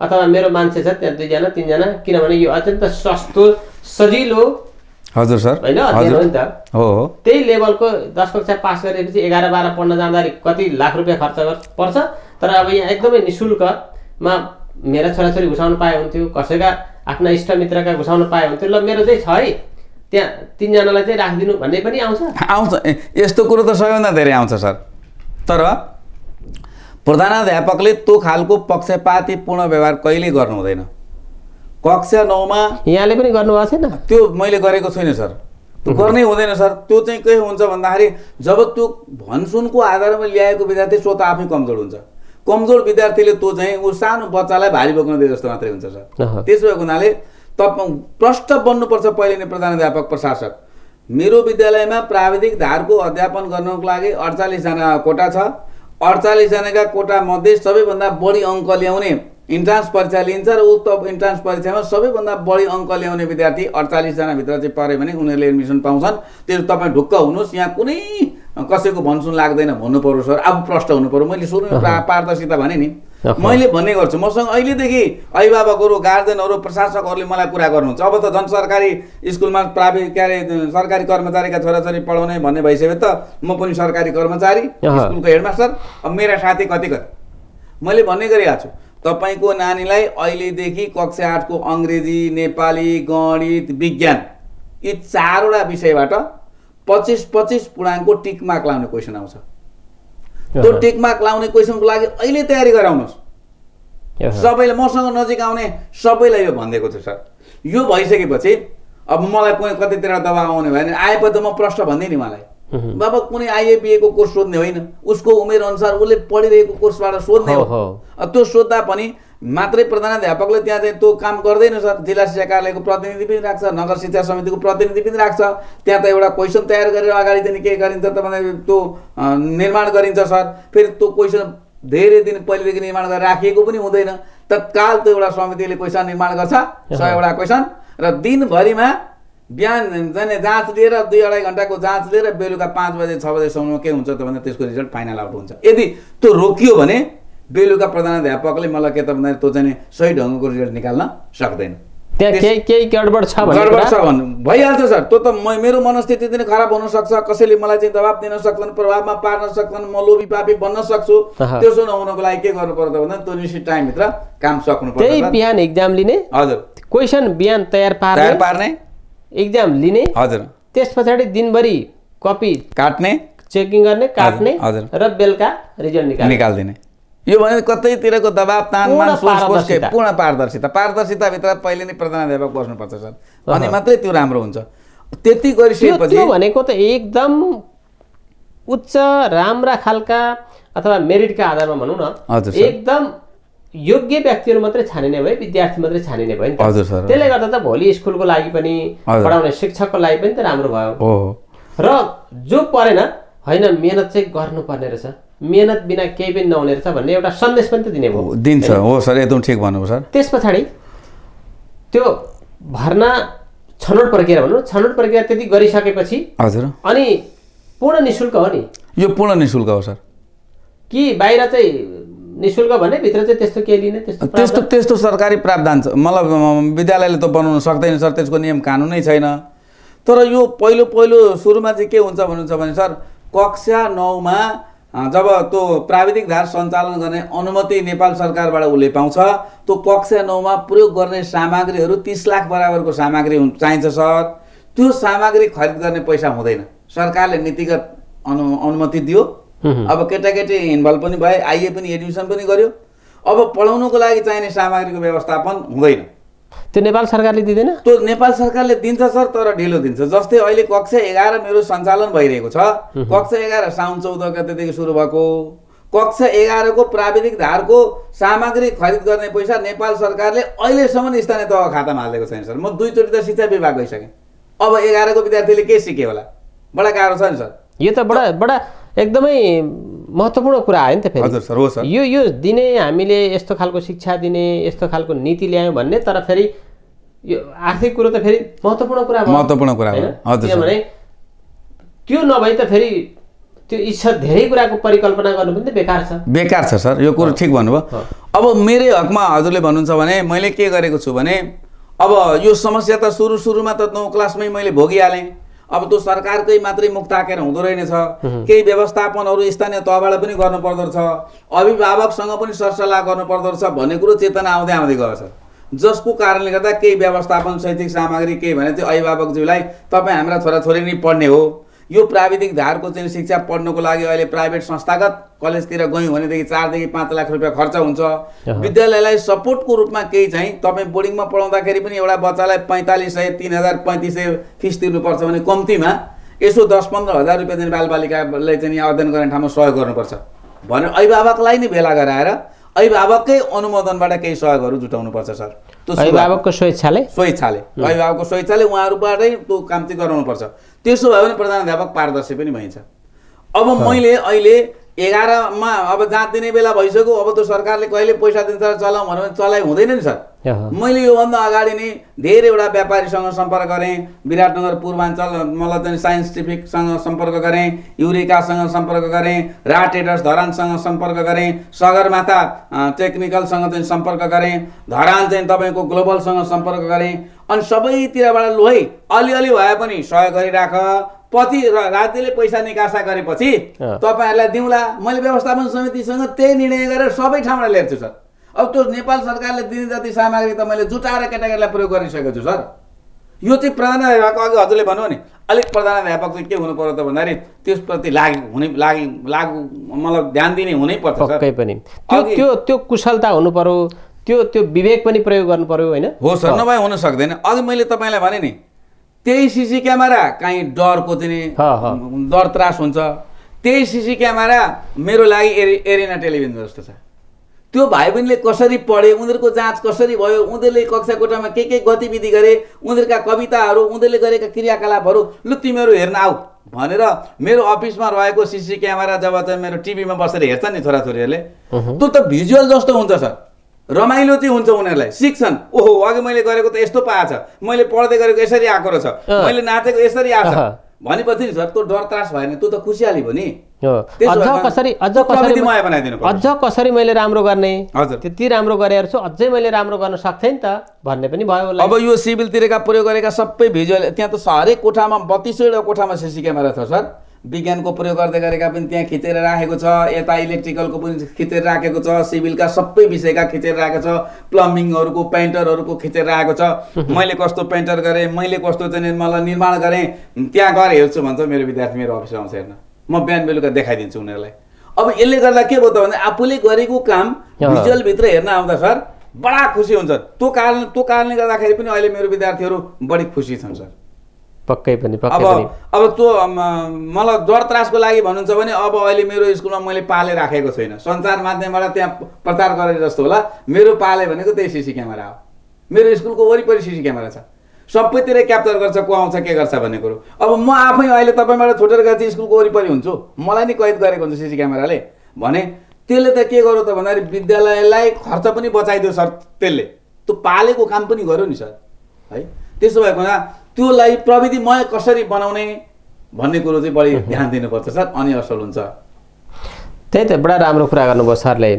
अथवा मेरो मान्छे छ त्यहाँ दुईजना तिनजना किनभने यो अत्यन्त सस्तो सजिलो हजुर सर। होइन अध्ययन हो नि त। हो हो। त्यही लेभलको दस कक्षा पास गरेपछि एघार बाह्र पढ्न जाँदाखेरि कति लाख रुपियाँ खर्च पर्छ। तर अब यहाँ एकदमै नि शुल्कमा मेरा छोराछोरी घुसाउन पाए हुन्थ्यो कसैका आफ्ना इष्टमित्रका घुसाउन पाए हुन्थ्यो ल मेरो चाहिँ छ है। त्यहाँ तिनजनालाई चाहिँ राखिदिनु भन्ने पनि आउँछ। आउँछ। यस्तो कुरो त सबैभन्दा धेरै आउँछ सर। तर प्रधानाध्यापकले त्यो खालको पक्षपातीपूर्ण व्यवहार कहिल्यै गर्नु हुँदैन। कक्षा नौमा यहाँले पनि गर्नुभएको छैन? त्यो मैले गरेको छुइनँ सर। त्यो गर्नै हुँदैन सर। त्यो चाहिँ के हुन्छ भन्दाखेरि जब त्यो भनसुनको आधारमा ल्याएको विद्यार्थी स्वतः आफै कमजोर हुन्छ। कमजोर विद्यार्थीले त्यो चाहिँ ऊ सानो बच्चालाई भारी बोक्न दिए जस्तो मात्रै हुन्छ सर। त्यसो भएको हुनाले तप प्रष्ट बन्नुपर्छ पहिले नै प्रधानाध्यापक प्रशासक। मेरो विद्यालयमा प्राविधिक धारको अध्यापन गर्नको लागि अडचालिसजना कोटा छ। अडचालिसजनाका कोटा मध्ये सबैभन्दा बढी अङ्क ल्याउने इन्ट्रान्स परीक्षा लिन्छ र उक्त इन्ट्रान्स परीक्षामा सबैभन्दा बढी अङ्क ल्याउने विद्यार्थी अडचालिसजनाभित्र चाहिँ पऱ्यो भने उनीहरूले एडमिसन पाउँछन्। त्यो तपाईँ ढुक्क हुनुहोस् यहाँ कुनै कसैको भनसुन लाग्दैन भन्नु पऱ्यो सर। अब प्रष्ट हुनु पऱ्यो मैले सुरु पारदर्शिता भने नि। मैले भन्ने गर्छु मसँग अहिलेदेखि अभिभावकहरू गार्जेनहरू प्रशासकहरूले मलाई कुरा गर्नुहुन्छ अब त झन् सरकारी स्कुलमा प्राइभेट के अरे सरकारी कर्मचारीका छोराछोरी पढाउने भन्ने भइसक्यो त म पनि सरकारी कर्मचारी। स्कुलको हेडमास्टर। अब मेरा साथी कति कति? मैले भन्ने गरिरहेको छु तपाईँको नानीलाई अहिलेदेखि कक्षा आठको अङ्ग्रेजी नेपाली गणित विज्ञान यी चारवटा विषयबाट पच्चिस पच्चिस पूर्णाङ्कको टिक मार्क लाउने क्वेसन आउँछ। त्यो अहँ। टिक मार्क लाउने क्वेसनको लागि अहिले तयारी गराउनुहोस् अहँ। सबैलाई मसँग नजिक आउने सबैलाई यो भनिदिएको छु सर यो भइसकेपछि अब मलाई कुनै कतितिर दबाब आउने भयो भने आएपछि त म प्रश्न भन्दिनँ नि मलाई। बाबा कुनै आइएबिएको कोर्स सोध्ने होइन उसको उमेर अनुसार उसले पढिरहेको कोर्सबाट सोध्ने हो, त्यो सोद्धा पनि मात्रै प्रधानाध्यापकले त्यहाँ चाहिँ त्यो काम गर्दैन सर। जिल्ला शिक्षा कार्यालयको प्रतिनिधि पनि राख्छ नगर शिक्षा समितिको प्रतिनिधि पनि राख्छ। त्यहाँ त एउटा क्वेसन तयार गरेर अगाडि चाहिँ के गरिन्छ त भने त्यो निर्माण गरिन्छ सर। फेरि त्यो क्वेसन धेरै दिन पहिलेदेखि निर्माण गरेर राखिएको पनि हुँदैन। तत्काल त्यो एउटा समितिले क्वेसन निर्माण गर्छ सयवटा क्वेसन र दिनभरिमा बिहान जाने जाँच लिएर दुई अढाई घन्टाको जाँच लिएर बेलुका पाँच बजे छ बजेसम्म के हुन्छ त भन्दा त्यसको रिजल्ट फाइनल आउट हुन्छ। यदि त्यो रोकियो भने बेलुका प्रधानाध्यापकले मलाई के त भन्दा त्यो चाहिँ सही ढङ्गको रिजल्ट निकाल्न सक्दैन। त्यहाँ केही गडबड छ गडबड? छ भन्नु। भइहाल्छ सर। त्यो त म मेरो मनस्थिति पनि खराब हुनसक्छ। कसैले मलाई चाहिँ दबाब दिन सक्छन् प्रभावमा पार्न सक्छन् म लोभी पापी बन्न सक्छु। त्यसो नहुनको लागि के गर्नु पर्छ भन्दा त्यो निश्चित टाइमभित्र काम सक्नु त्यही पर्छ बिहान इक्जाम लिने? हजुर। क्वेसन बिहान तयार तयार पार्ने। पार्ने इक्जाम लिने? हजुर। त्यस पछाडि दिनभरि कपी काट्ने। चेकिङ गर्ने काट्ने हजुर। र बेलुका रिजल्ट निकाल्ने। निकालिदिने। यो भने कतैतिरको दबाब तान पूर्ण पारदर्शिता। पारदर्शिताभित्र पहिले नै प्रधानाध्यापक बस्नुपर्छ सर। अनि। मात्रै त्यो राम्रो हुन्छ। त्यति त्यो गरिसकेपछि भनेको त एकदम उच्च राम्रा खालका अथवा मेरिटका आधारमा भनौँ न। एकदम योग्य व्यक्तिहरू मात्रै छानिने भए विद्यार्थी मात्रै छानिने भयो नि त। हजुर सर। त्यसले गर्दा त भोलि स्कुलको लागि पनि। पढाउने शिक्षकको लागि पनि त राम्रो भयो। हो। र जो परेन होइन मेहनत चाहिँ गर्नुपर्ने रहेछ। मेहनत बिना केही पनि नहुने रहेछ भन्ने एउटा सन्देश पनि त दिने भयो। दिन्छ। हो सर एकदम ठिक भन्नुभयो सर। त्यस पछाडि त्यो भर्ना छनौट प्रक्रिया भनौँ न, छनौट प्रक्रिया त्यति गरिसकेपछि हजुर। अनि पूर्ण निशुल्क हो नि? यो पूर्ण निशुल्क हो सर। कि बाहिर चाहिँ निशुल्क भने भित्र चाहिँ त्यस्तो केही लिने त्यस्तो त्यस्तो? त्यस्तो सरकारी प्रावधान छ। मतलब अम, विद्यालयले त बनाउन सक्दैन सर त्यसको नियम कानुनै छैन। तर यो पहिलो पहिलो सुरुमा चाहिँ के हुन्छ भन्नुहुन्छ भने सर कक्षा नौमा जब त्यो प्राविधिक धार सञ्चालन गर्ने अनुमति नेपाल सरकारबाट उसले पाउँछ त्यो कक्षा नौमा प्रयोग गर्ने सामग्रीहरू तिस लाख बराबरको सामग्री हुन्- चाहिन्छ सर। त्यो सामग्री खरिद गर्ने पैसा हुँदैन। सरकारले नीतिगत अनु अनुमति दियो। अब केटाकेटी इन्भल्भ पनि भए आइए पनि एडमिसन पनि गर्यो। अब पढाउनुको लागि चाहिने सामग्रीको व्यवस्थापन हुँदैन। त्यो नेपाल सरकारले दिँदैन? त्यो नेपाल सरकारले दिन्छ सर तर ढिलो दिन्छ। जस्तै अहिले कक्षा एघार मेरो सञ्चालन भइरहेको छ। कक्षा एघार साउन चौध गतेदेखि सुरु भएको। कक्षा एघारको प्राविधिक धारको सामग्री खरिद गर्ने पैसा नेपाल सरकारले अहिलेसम्म स्थानीय तह खातामा हालिदिएको छैन सर। म दुईचोटि त शिक्षा विभाग गइसकेँ। अब एघारको विद्यार्थीले के सिक्यो होला? बडा गाह्रो छ नि सर। यो त बडा बडा एकदमै महत्त्वपूर्ण कुरा आयो नि त फेरि। हजुर सर हो सर। यो यो दिने हामीले यस्तो खालको शिक्षा दिने यस्तो खालको नीति ल्यायौँ भन्ने तर फेरि यो आर्थिक कुरो त फेरि महत्त्वपूर्ण कुरा महत्त्वपूर्ण कुरा किनभने त्यो नभए त फेरि त्यो इच्छा धेरै कुराको परिकल्पना गर्नु पनि त बेकार छ। बेकार छ सर यो कुरो ठिक भन्नुभयो। अब मेरै हकमा हजुरले भन्नुहुन्छ भने मैले के गरेको छु भने अब यो समस्या त सुरु सुरुमा त नौ क्लासमै मैले भोगिहालेँ। अब त्यो सरकारकै मात्रै मुख ताकेर हुँदो रहेनछ। केही व्यवस्थापनहरू स्थानीय तहबाट पनि गर्नु पर्दो रहेछ अभिभावकसँग पनि सरसल्लाह गर्नु पर्दो रहेछ भन्ने कुरो चेतना आउँदै आउँदै सर जसको कारणले गर्दा केही व्यवस्थापन शैक्षिक सामग्री केही भने त्यो अभिभावकज्यूलाई तपाईँ हाम्रा छोराछोरी नै पढ्ने हो। यो प्राविधिक धारको चाहिँ शिक्षा पढ्नुको लागि अहिले प्राइभेट संस्थागत कलेजतिर गयौँ भनेदेखि चारदेखि पाँच लाख रुपियाँ खर्च हुन्छ। विद्यालयलाई सपोर्टको रूपमा केही चाहिँ तपाईँ बोर्डिङमा पढाउँदाखेरि पनि एउटा बच्चालाई पैँतालिस सय तिन हजार पैँतिस सय फिस तिर्नुपर्छ भने कम्तीमा यसो दस पन्ध्र हजार रुपियाँ चाहिँ बालबालिकालाई चाहिँ अध्ययन गर्ने ठाउँमा सहयोग गर्नुपर्छ। भनेर अभिभावकलाई नै भेला गराएर अभिभावककै अनुमोदनबाट केही सहयोगहरू जुटाउनुपर्छ सर। अभिभावकको स्वेच्छाले स्वेच्छाले अभिभावकको स्वेच्छाले उहाँहरूबाटै त्यो काम चाहिँ गराउनुपर्छ त्यसो भयो भने प्रधानाध्यापक पारदर्शी पनि भइन्छ। अब मैले अहिले एघारमा अब जाँच दिने बेला भइसक्यो अब त्यो सरकारले कहिले पैसा दिन्छ चलाउँ भन्यो भने चलाइ हुँदैन नि सर। मैले योभन्दा अगाडि नै धेरैवटा व्यापारीसँग सम्पर्क गरेँ विराटनगर पूर्वाञ्चल मलाई चाहिँ साइन्टिफिकसँग सम्पर्क गरेँ युरिकासँग सम्पर्क गरेँ रा ट्रेडर्स धरानसँग सम्पर्क गरेँ सगरमाथा टेक्निकलसँग चाहिँ सम्पर्क गरेँ धरान चाहिँ तपाईँको ग्लोबलसँग सम्पर्क गरेँ अनि सबैतिरबाट लु है अलिअलि भए पनि सहयोग गरिराख पछि र- राज्यले पैसा निकासा गरेपछि। तपाईँहरूलाई दिउँला मैले व्यवस्थापन समितिसँग त्यही निर्णय गरेर सबै ठाउँबाट ल्याएको छु सर। अब त्यो नेपाल सरकारले दिने जति सामग्री त मैले जुटाएर केटाकेटीलाई प्रयोग गरिसकेको छु सर। यो चाहिँ प्रधानाध्यापक अघि हजुरले भन्नु नि अलिक प्रधानाध्यापक चाहिँ के हुनु पर्यो त भन्दाखेरि त्यसप्रति लागु हुने लागि लागु मतलब ध्यान दिने हुनै पर्छ सर। पक्कै पनि। त्यो त्यो त्यो कुशलता हुनु पर्यो त्यो त्यो विवेक पनि प्रयोग गर्नु पर्यो होइन? हो सर। नभए हुन सक्दैन। अघि मैले तपाईँलाई भने नि त्यही सिसी क्यामेरा काहीँ डरको चाहिँ डर त्रास हुन्छ। त्यही सिसी क्यामेरा मेरो लागि एरि एरिना टेलिभिजन जस्तो छ। त्यो भाइ बहिनीले कसरी पढे उनीहरूको जाँच कसरी भयो उनीहरूले कक्षा कोठामा के के गतिविधि गरे उनीहरूका कविताहरू उनीहरूले गरेका क्रियाकलापहरू लु तिमीहरू हेर्न आऊ भनेर मेरो अफिसमा रहेको सिसी क्यामेरा जब चाहिँ मेरो टिभीमा बसेर हेर्छ नि छोराछोरीहरूले त्यो त भिजुअल जस्तो हुन्छ सर। रमाइलो चाहिँ हुन्छ उनीहरूलाई। सिक्छन्। ओहो अघि मैले गरेको त यस्तो पाएछ मैले पढ्दै गरेको यसरी आएको रहेछ। मैले नाचेको यसरी आएको अहँ। भनेपछि नि सर त्यो डर त्रास भएन त्यो त खुसियाली भयो नि। अझ कसरी अझ कसरी। अझ कसरी मैले राम्रो गर्ने? हजुर। त्यति राम्रो गरेर छु अझै मैले राम्रो गर्न सक्थेँ नि त भन्ने पनि भयो अब यो सिभिलतिरका प्रयोग गरेका सबै भिजुअल त्यहाँ त हरेक कोठामा बत्तिसवटा कोठामा सिसी क्यामेरा छ सर। विज्ञानको प्रयोग गर्दै गरेका पनि त्यहाँ खिचेर राखेको छ यता इलेक्ट्रिकलको पनि खिचेर राखेको छ सिभिलका सबै विषयका खिचेर राखेको छ प्लम्बिङहरूको पेन्टरहरूको खिचेर राखेको छ। मैले कस्तो पेन्टर गरेँ मैले कस्तो चाहिँ मलाई निर्माण गरेँ त्यहाँ गएर हेर्छु भन्छ मेरो विद्यार्थी मेरो अफिसमा आउँछ हेर्न। म बिहान बेलुका देखाइदिन्छु उनीहरूलाई। अब यसले गर्दा के भयो त भने आफूले गरेको काम। भिजुअलभित्र हेर्न आउँदा सर बडा खुसी हुन्छ। त्यो कारण त्यो कारणले गर्दाखेरि पनि अहिले मेरो विद्यार्थीहरू बढी खुसी छन् सर। पक्कै पनि अब पक्कै अब त्यो मलाई डर त्रासको लागि भन्नुहुन्छ भने अब अहिले मेरो स्कुलमा मैले पाले राखेको छैन। सञ्चार माध्यमबाट त्यहाँ प्रचार गरे जस्तो होला। मेरो पाले भनेको त्यही सिसी क्यामेरा हो। मेरो स्कुलको वरिपरि सिसी क्यामेरा छ। सबैतिर क्याप्चर गर्छ को आउँछ के गर्छ भन्ने कुरो। अब म आफै अहिले तपाईँबाट छुटेर गएर चाहिँ स्कुलको वरिपरि हुन्छु। मलाई नि कैद गरेको हुन्छ सिसी क्यामेराले। भने त्यसले त के गरौँ त भन्दाखेरि विद्यालयलाई खर्च पनि बचाइदियो सर त्यसले। त्यो पालेको काम पनि गर्यो नि सर। है? त्यसो भएको हुँदा त्योलाई प्रविधिमय कसरी बनाउने भन्ने कुरो चाहिँ बढी ध्यान दिनुपर्छ सर। अनि असल हुन्छ। त्यही त बडा राम्रो कुरा गर्नुभयो सरले।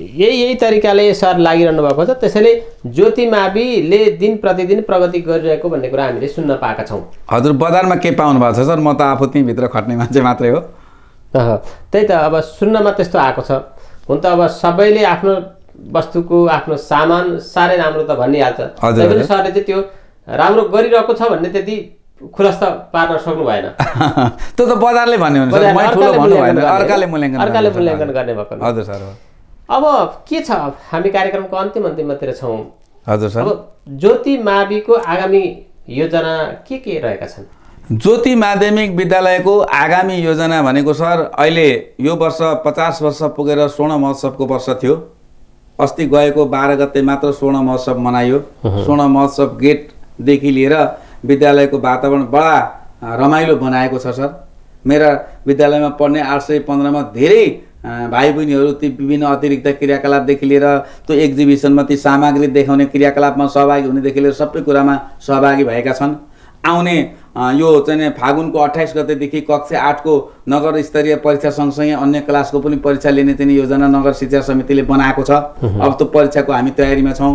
यही यही तरिकाले सर लागिरहनु भएको छ। त्यसैले ज्योति माविले दिन प्रतिदिन प्रगति गरिरहेको भन्ने कुरा हामीले सुन्न पाएका छौँ। हजुर बजारमा के पाउनु भएको छ सर? म त आफू त्यहीँभित्र खट्ने मान्छे मात्रै हो। त्यही त अब सुन्नमा त्यस्तो आएको छ। हुन त अब सबैले आफ्नो वस्तुको आफ्नो सामान साह्रै राम्रो त भनिहाल्छ। सरले चाहिँ त्यो राम्रो गरिरहेको छ भन्ने त्यति खुलस्त पार्न सक्नु भएन। त्यो त बजारले भन्नु अर्काले मूल्याङ्कन गर्ने, भएको हजुर सर। अब के छ? हामी कार्यक्रमको अन्तिम अन्तिमतिर छौँ। हजुर सर। अब ज्योति माविको आगामी योजना के के रहेका छन्? ज्योति माध्यमिक विद्यालयको आगामी योजना भनेको सर अहिले यो वर्ष पचास वर्ष पुगेर स्वर्ण महोत्सवको वर्ष थियो। अस्ति गएको बाह्र गते मात्र स्वर्ण महोत्सव मनाइयो स्वर्ण महोत्सव गेटदेखि लिएर विद्यालयको वातावरण बडा रमाइलो बनाएको छ सर। मेरा विद्यालयमा पढ्ने आठ सय पन्ध्रमा धेरै भाइ बहिनीहरू ती विभिन्न अतिरिक्त क्रियाकलापदेखि लिएर त्यो एक्जिबिसनमा ती सामग्री देखाउने क्रियाकलापमा सहभागी हुनेदेखि लिएर सबै कुरामा सहभागी भएका छन्। आउने यो चाहिँ फागुनको अठाइस गतेदेखि कक्षा आठको नगर स्तरीय परीक्षा सँगसँगै अन्य क्लासको पनि परीक्षा लिने चाहिँ योजना नगर शिक्षा समितिले बनाएको छ। अब त्यो परीक्षाको हामी तयारीमा छौँ।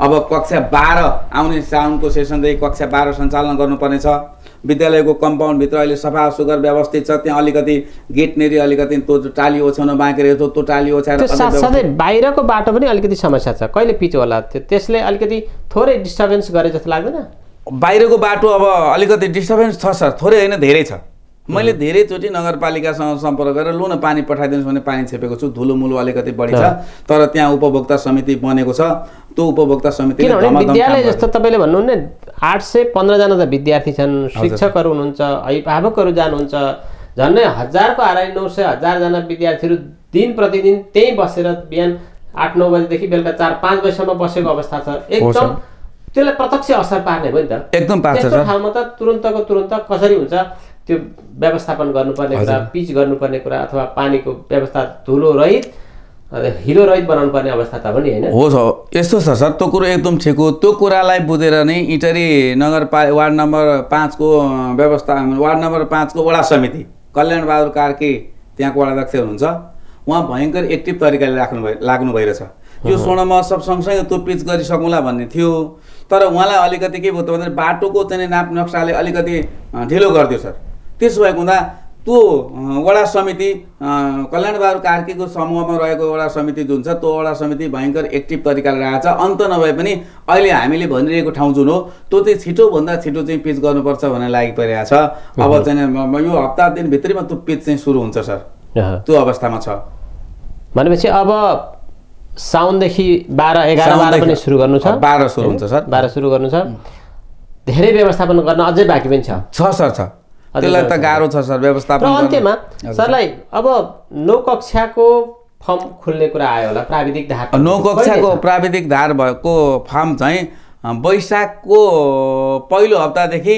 अब कक्षा बाह्र आउने साउनको सेसनदेखि कक्षा बाह्र सञ्चालन गर्नुपर्ने छ विद्यालयको कम्पाउन्डभित्र अहिले सफा सुग्घर व्यवस्थित छ। त्यहाँ अलिकति गेटनेरि अलिकति त्यो टाली ओछ्याउन बाँकी रहेछ। त्यो टाली ओछ्याएर साथसाथै बाहिरको बाटो पनि अलिकति समस्या छ। कहिले पिचो होला? त्यो त्यसले अलिकति थोरै डिस्टर्बेन्स गरे जस्तो लाग्दैन? बाहिरको बाटो अब अलिकति डिस्टर्बेन्स छ सर। थोरै होइन धेरै छ। मैले धेरैचोटि नगरपालिकासँग सम्पर्क गरेर लु न पानी पठाइदिनुहोस् भने पानी छेपेको छु। धुलोमुलो अलिकति बढी छ। तर त्यहाँ उपभोक्ता समिति बनेको छ। त्यो उपभोक्ता काम विद्यालय। जस्तो तपाईँले भन्नुहुने आठ सय पन्ध्रजना त विद्यार्थी छन्। शिक्षकहरू हुनुहुन्छ अभिभावकहरू जानुहुन्छ। झन्डै हजारको हाराइ नौ सय हजारजना विद्यार्थीहरू दिन प्रतिदिन त्यहीँ बसेर बिहान आठ नौ बजीदेखि बेलुका चार पाँच बजीसम्म बसेको अवस्था छ। एकदम त्यसलाई प्रत्यक्ष असर पार्ने भयो नि त। एकदम ठाउँमा त तुरन्तको तुरन्त कसरी हुन्छ? त्यो व्यवस्थापन गर्नुपर्ने कुरा पिच गर्नुपर्ने कुरा अथवा पानीको व्यवस्था धुलो रहित हिलो रहित बनाउनु पर्ने अवस्था त पनि होइन। हो छ यस्तो छ सर त्यो कुरो एकदम ठिक हो। त्यो कुरालाई बुझेर नै इटरी नगरपालिका वार्ड नम्बर पाँचको व्यवस्था वार्ड नम्बर पाँचको वडा समिति कल्याण बहादुर कार्की त्यहाँको वडा अध्यक्ष हुनुहुन्छ। उहाँ भयङ्कर एक्टिभ तरिकाले राख्नु भइ लाग्नु भइरहेछ। यो स्वर्ण महोत्सव सँगसँगै त्यो पिच गरिसकौँला भन्ने थियो। तर उहाँलाई अलिकति के भयो त भन्दाखेरि बाटोको चाहिँ नाप नक्साले अलिकति ढिलो गरिदियो सर। त्यसो भएको हुँदा त्यो वडा समिति अँ, कल्याण बहादुर कार्कीको समूहमा रहेको वडा समिति जुन छ त्यो वडा समिति भयङ्कर एक्टिभ तरिकाले रहेको छ। अन्त नभए पनि अहिले हामीले भनिरहेको ठाउँ जुन हो त्यो चाहिँ छिटोभन्दा छिटो चाहिँ पिच गर्नुपर्छ भन्ने लागि छ। अब चाहिँ यो हप्ता दिनभित्रमा त्यो पिच चाहिँ सुरु हुन्छ सर। त्यो अवस्थामा छ। भनेपछि अब साउनदेखि बाह्र एघार बाह्र पनि सुरु गर्नु छ। बाह्र सुरु हुन्छ सर। बाह्र सुरु गर्नु छ। धेरै व्यवस्थापन गर्न अझै बाँकी पनि छ सर छ। त्यसलाई त गाह्रो छ सर व्यवस्थापन। अन्त्यमा। सरलाई अब नौ कक्षाको फर्म खुल्ने कुरा आयो होला प्राविधिक धार नौ कक्षाको? प्राविधिक धार भएको फार्म चाहिँ वैशाखको पहिलो हप्तादेखि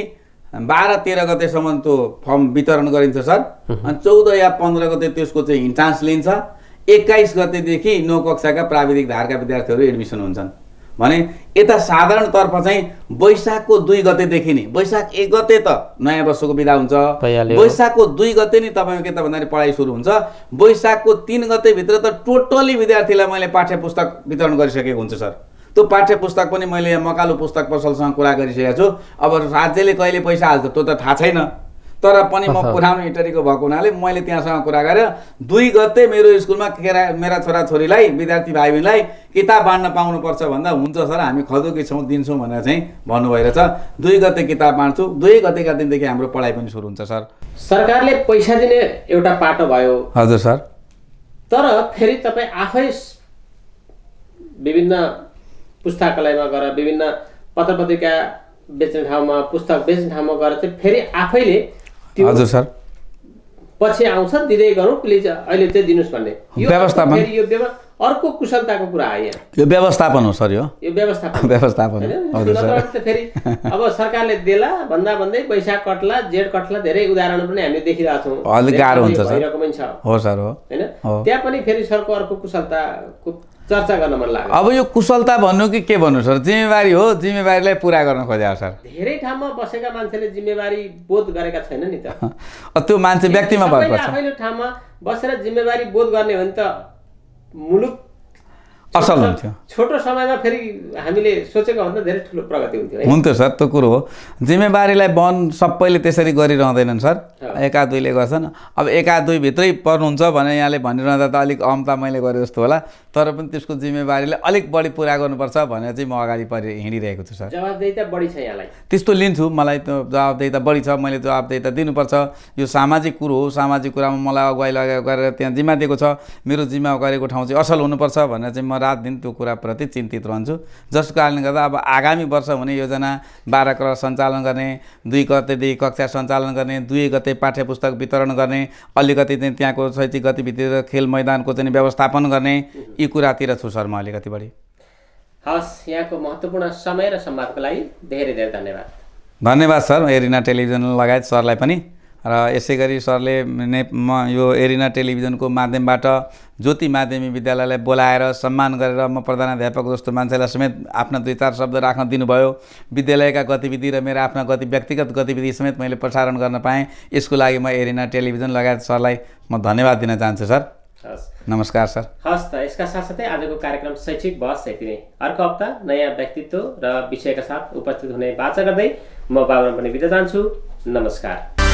बाह्र तेह्र गतेसम्म त्यो फर्म वितरण गरिन्छ सर अनि चौध या पन्ध्र गते त्यसको चाहिँ इन्ट्रान्स लिन्छ एक्काइस गतेदेखि नौ कक्षाका प्राविधिक धारका विद्यार्थीहरू एडमिसन हुन्छन् भने यता साधारणतर्फ चाहिँ वैशाखको दुई गतेदेखि नै वैशाख एक गते त नयाँ वर्षको बिदा हुन्छ। वैशाखको दुई गते नि तपाईँको के त भन्दाखेरि पढाइ सुरु हुन्छ। वैशाखको तिन गतेभित्र त टोटली विद्यार्थीलाई मैले पाठ्य पुस्तक वितरण गरिसकेको हुन्छ सर। त्यो पाठ्य पुस्तक पनि मैले यहाँ मकालु पुस्तक पसलसँग कुरा गरिसकेको छु। अब राज्यले कहिले पैसा हाल्छ त्यो त थाहा छैन। तर पनि म। पुरानो इटरीको भएको हुनाले मैले त्यहाँसँग कुरा गरेर दुई गते मेरो स्कुलमा केरा मेरा छोराछोरीलाई विद्यार्थी भाइ बहिनीलाई किताब बाँड्न पाउनुपर्छ भन्दा हुन्छ सर हामी खदुकी छौँ दिन्छौँ भनेर चाहिँ भन्नुभएर छ। दुई गते किताब बाँड्छु। दुई गतेका दिनदेखि हाम्रो पढाइ पनि सुरु हुन्छ सर। सरकारले पैसा दिने एउटा पाटो भयो। हजुर सर। तर फेरि तपाईँ आफै स- विभिन्न पुस्तकालयमा गएर विभिन्न पत्र पत्रिका बेच्ने ठाउँमा पुस्तक बेच्ने ठाउँमा गएर चाहिँ फेरि आफैले हजुर सर। पछि आउँछ दिँदै गरौँ प्लिज अहिले चाहिँ दिनुहोस् भन्ने। व्यवस्थापन। यो अर्को कुशलताको कुरा आयो यहाँ। यो व्यवस्थापन हो सर यो। यो व्यवस्थापन। व्यवस्थापन फेरि अब सरकारले देला भन्दा भन्दै पैसा कट्ला जेड कट्ला धेरै उदाहरण पनि हामीले देखिरहेको छौँ। अलिक गाह्रो हुन्छ पनि छ। हो सर हो। होइन। त्यहाँ पनि फेरि सरको अर्को कुशलताको चर्चा गर्न मन लाग्यो। अब यो कुशलता भन्नु कि के भन्नु सर? जिम्मेवारी हो जिम्मेवारीलाई पुरा गर्न खोजेको सर। धेरै ठाउँमा बसेका मान्छेले जिम्मेवारी बोध गरेका छैन नि त। त्यो मान्छे व्यक्तिमा आफैले ठाउँमा बसेर जिम्मेवारी बोध गर्ने हो भने त मुलुक असल हुन्थ्यो। छोटो समयमा फेरि हामीले सोचेको भन्दा धेरै ठुलो प्रगति हुन्थ्यो है। हुन्थ्यो सर त्यो कुरो हो। जिम्मेवारीलाई बहन सबैले त्यसरी गरिरहँदैनन् सर। एका दुईले गर्छन्। अब एका दुई भित्रै पर्नुहुन्छ भने यहाँले भनिरहँदा त अलिक अमता मैले गरेँ जस्तो होला। तर पनि त्यसको जिम्मेवारीलाई अलिक बढी पुरा गर्नुपर्छ भनेर चाहिँ म अगाडि परि हिँडिरहेको छु सर। जवाबदेहिता बढी छ यहाँलाई। त्यस्तो लिन्छु। मलाई त्यो जवाबदेहिता बढी छ। मैले जवाबदेहिता दिनुपर्छ। यो सामाजिक कुरो हो। सामाजिक कुरामा मलाई अगुवाई लगा गरेर त्यहाँ जिम्मा दिएको छ। मेरो जिम्मा गरेको ठाउँ चाहिँ असल हुनुपर्छ भनेर चाहिँ म रात दिन त्यो कुराप्रति चिन्तित रहन्छु। जसको कारणले गर्दा अब आगामी वर्ष हुने योजना बाह्र कर सञ्चालन गर्ने दुई गतेदेखि कक्षा सञ्चालन गर्ने दुई गते पाठ्य पुस्तक वितरण गर्ने अलिकति चाहिँ त्यहाँको शैक्षिक गतिविधि र खेल मैदानको चाहिँ व्यवस्थापन गर्ने यी कुरातिर छु सर म अलिकति बढी। हस् यहाँको महत्त्वपूर्ण समय र संवादको लागि धेरै धेरै धन्यवाद। धन्यवाद सर एरिना टेलिभिजन लगायत सरलाई पनि। र यसै गरी सरले ने म यो एरिना टेलिभिजनको माध्यमबाट ज्योति माध्यमिक विद्यालयलाई बोलाएर सम्मान गरेर म प्रधानाध्यापक जस्तो मान्छेलाई समेत आफ्ना दुई चार शब्द राख्न दिनुभयो। विद्यालयका गतिविधि र मेरो आफ्ना गति व्यक्तिगत गतिविधि समेत मैले प्रसारण गर्न पाएँ। यसको लागि म एरिना टेलिभिजन लगायत सरलाई म धन्यवाद दिन चाहन्छु सर। हस्। नमस्कार सर। हस् त यसका साथसाथै आजको कार्यक्रम शैक्षिक बहस यति नै अर्को हप्ता नयाँ व्यक्तित्व र विषयका साथ उपस्थित हुने बाचा गर्दै म बाबुराम पनि बिदा जान्छु। नमस्कार।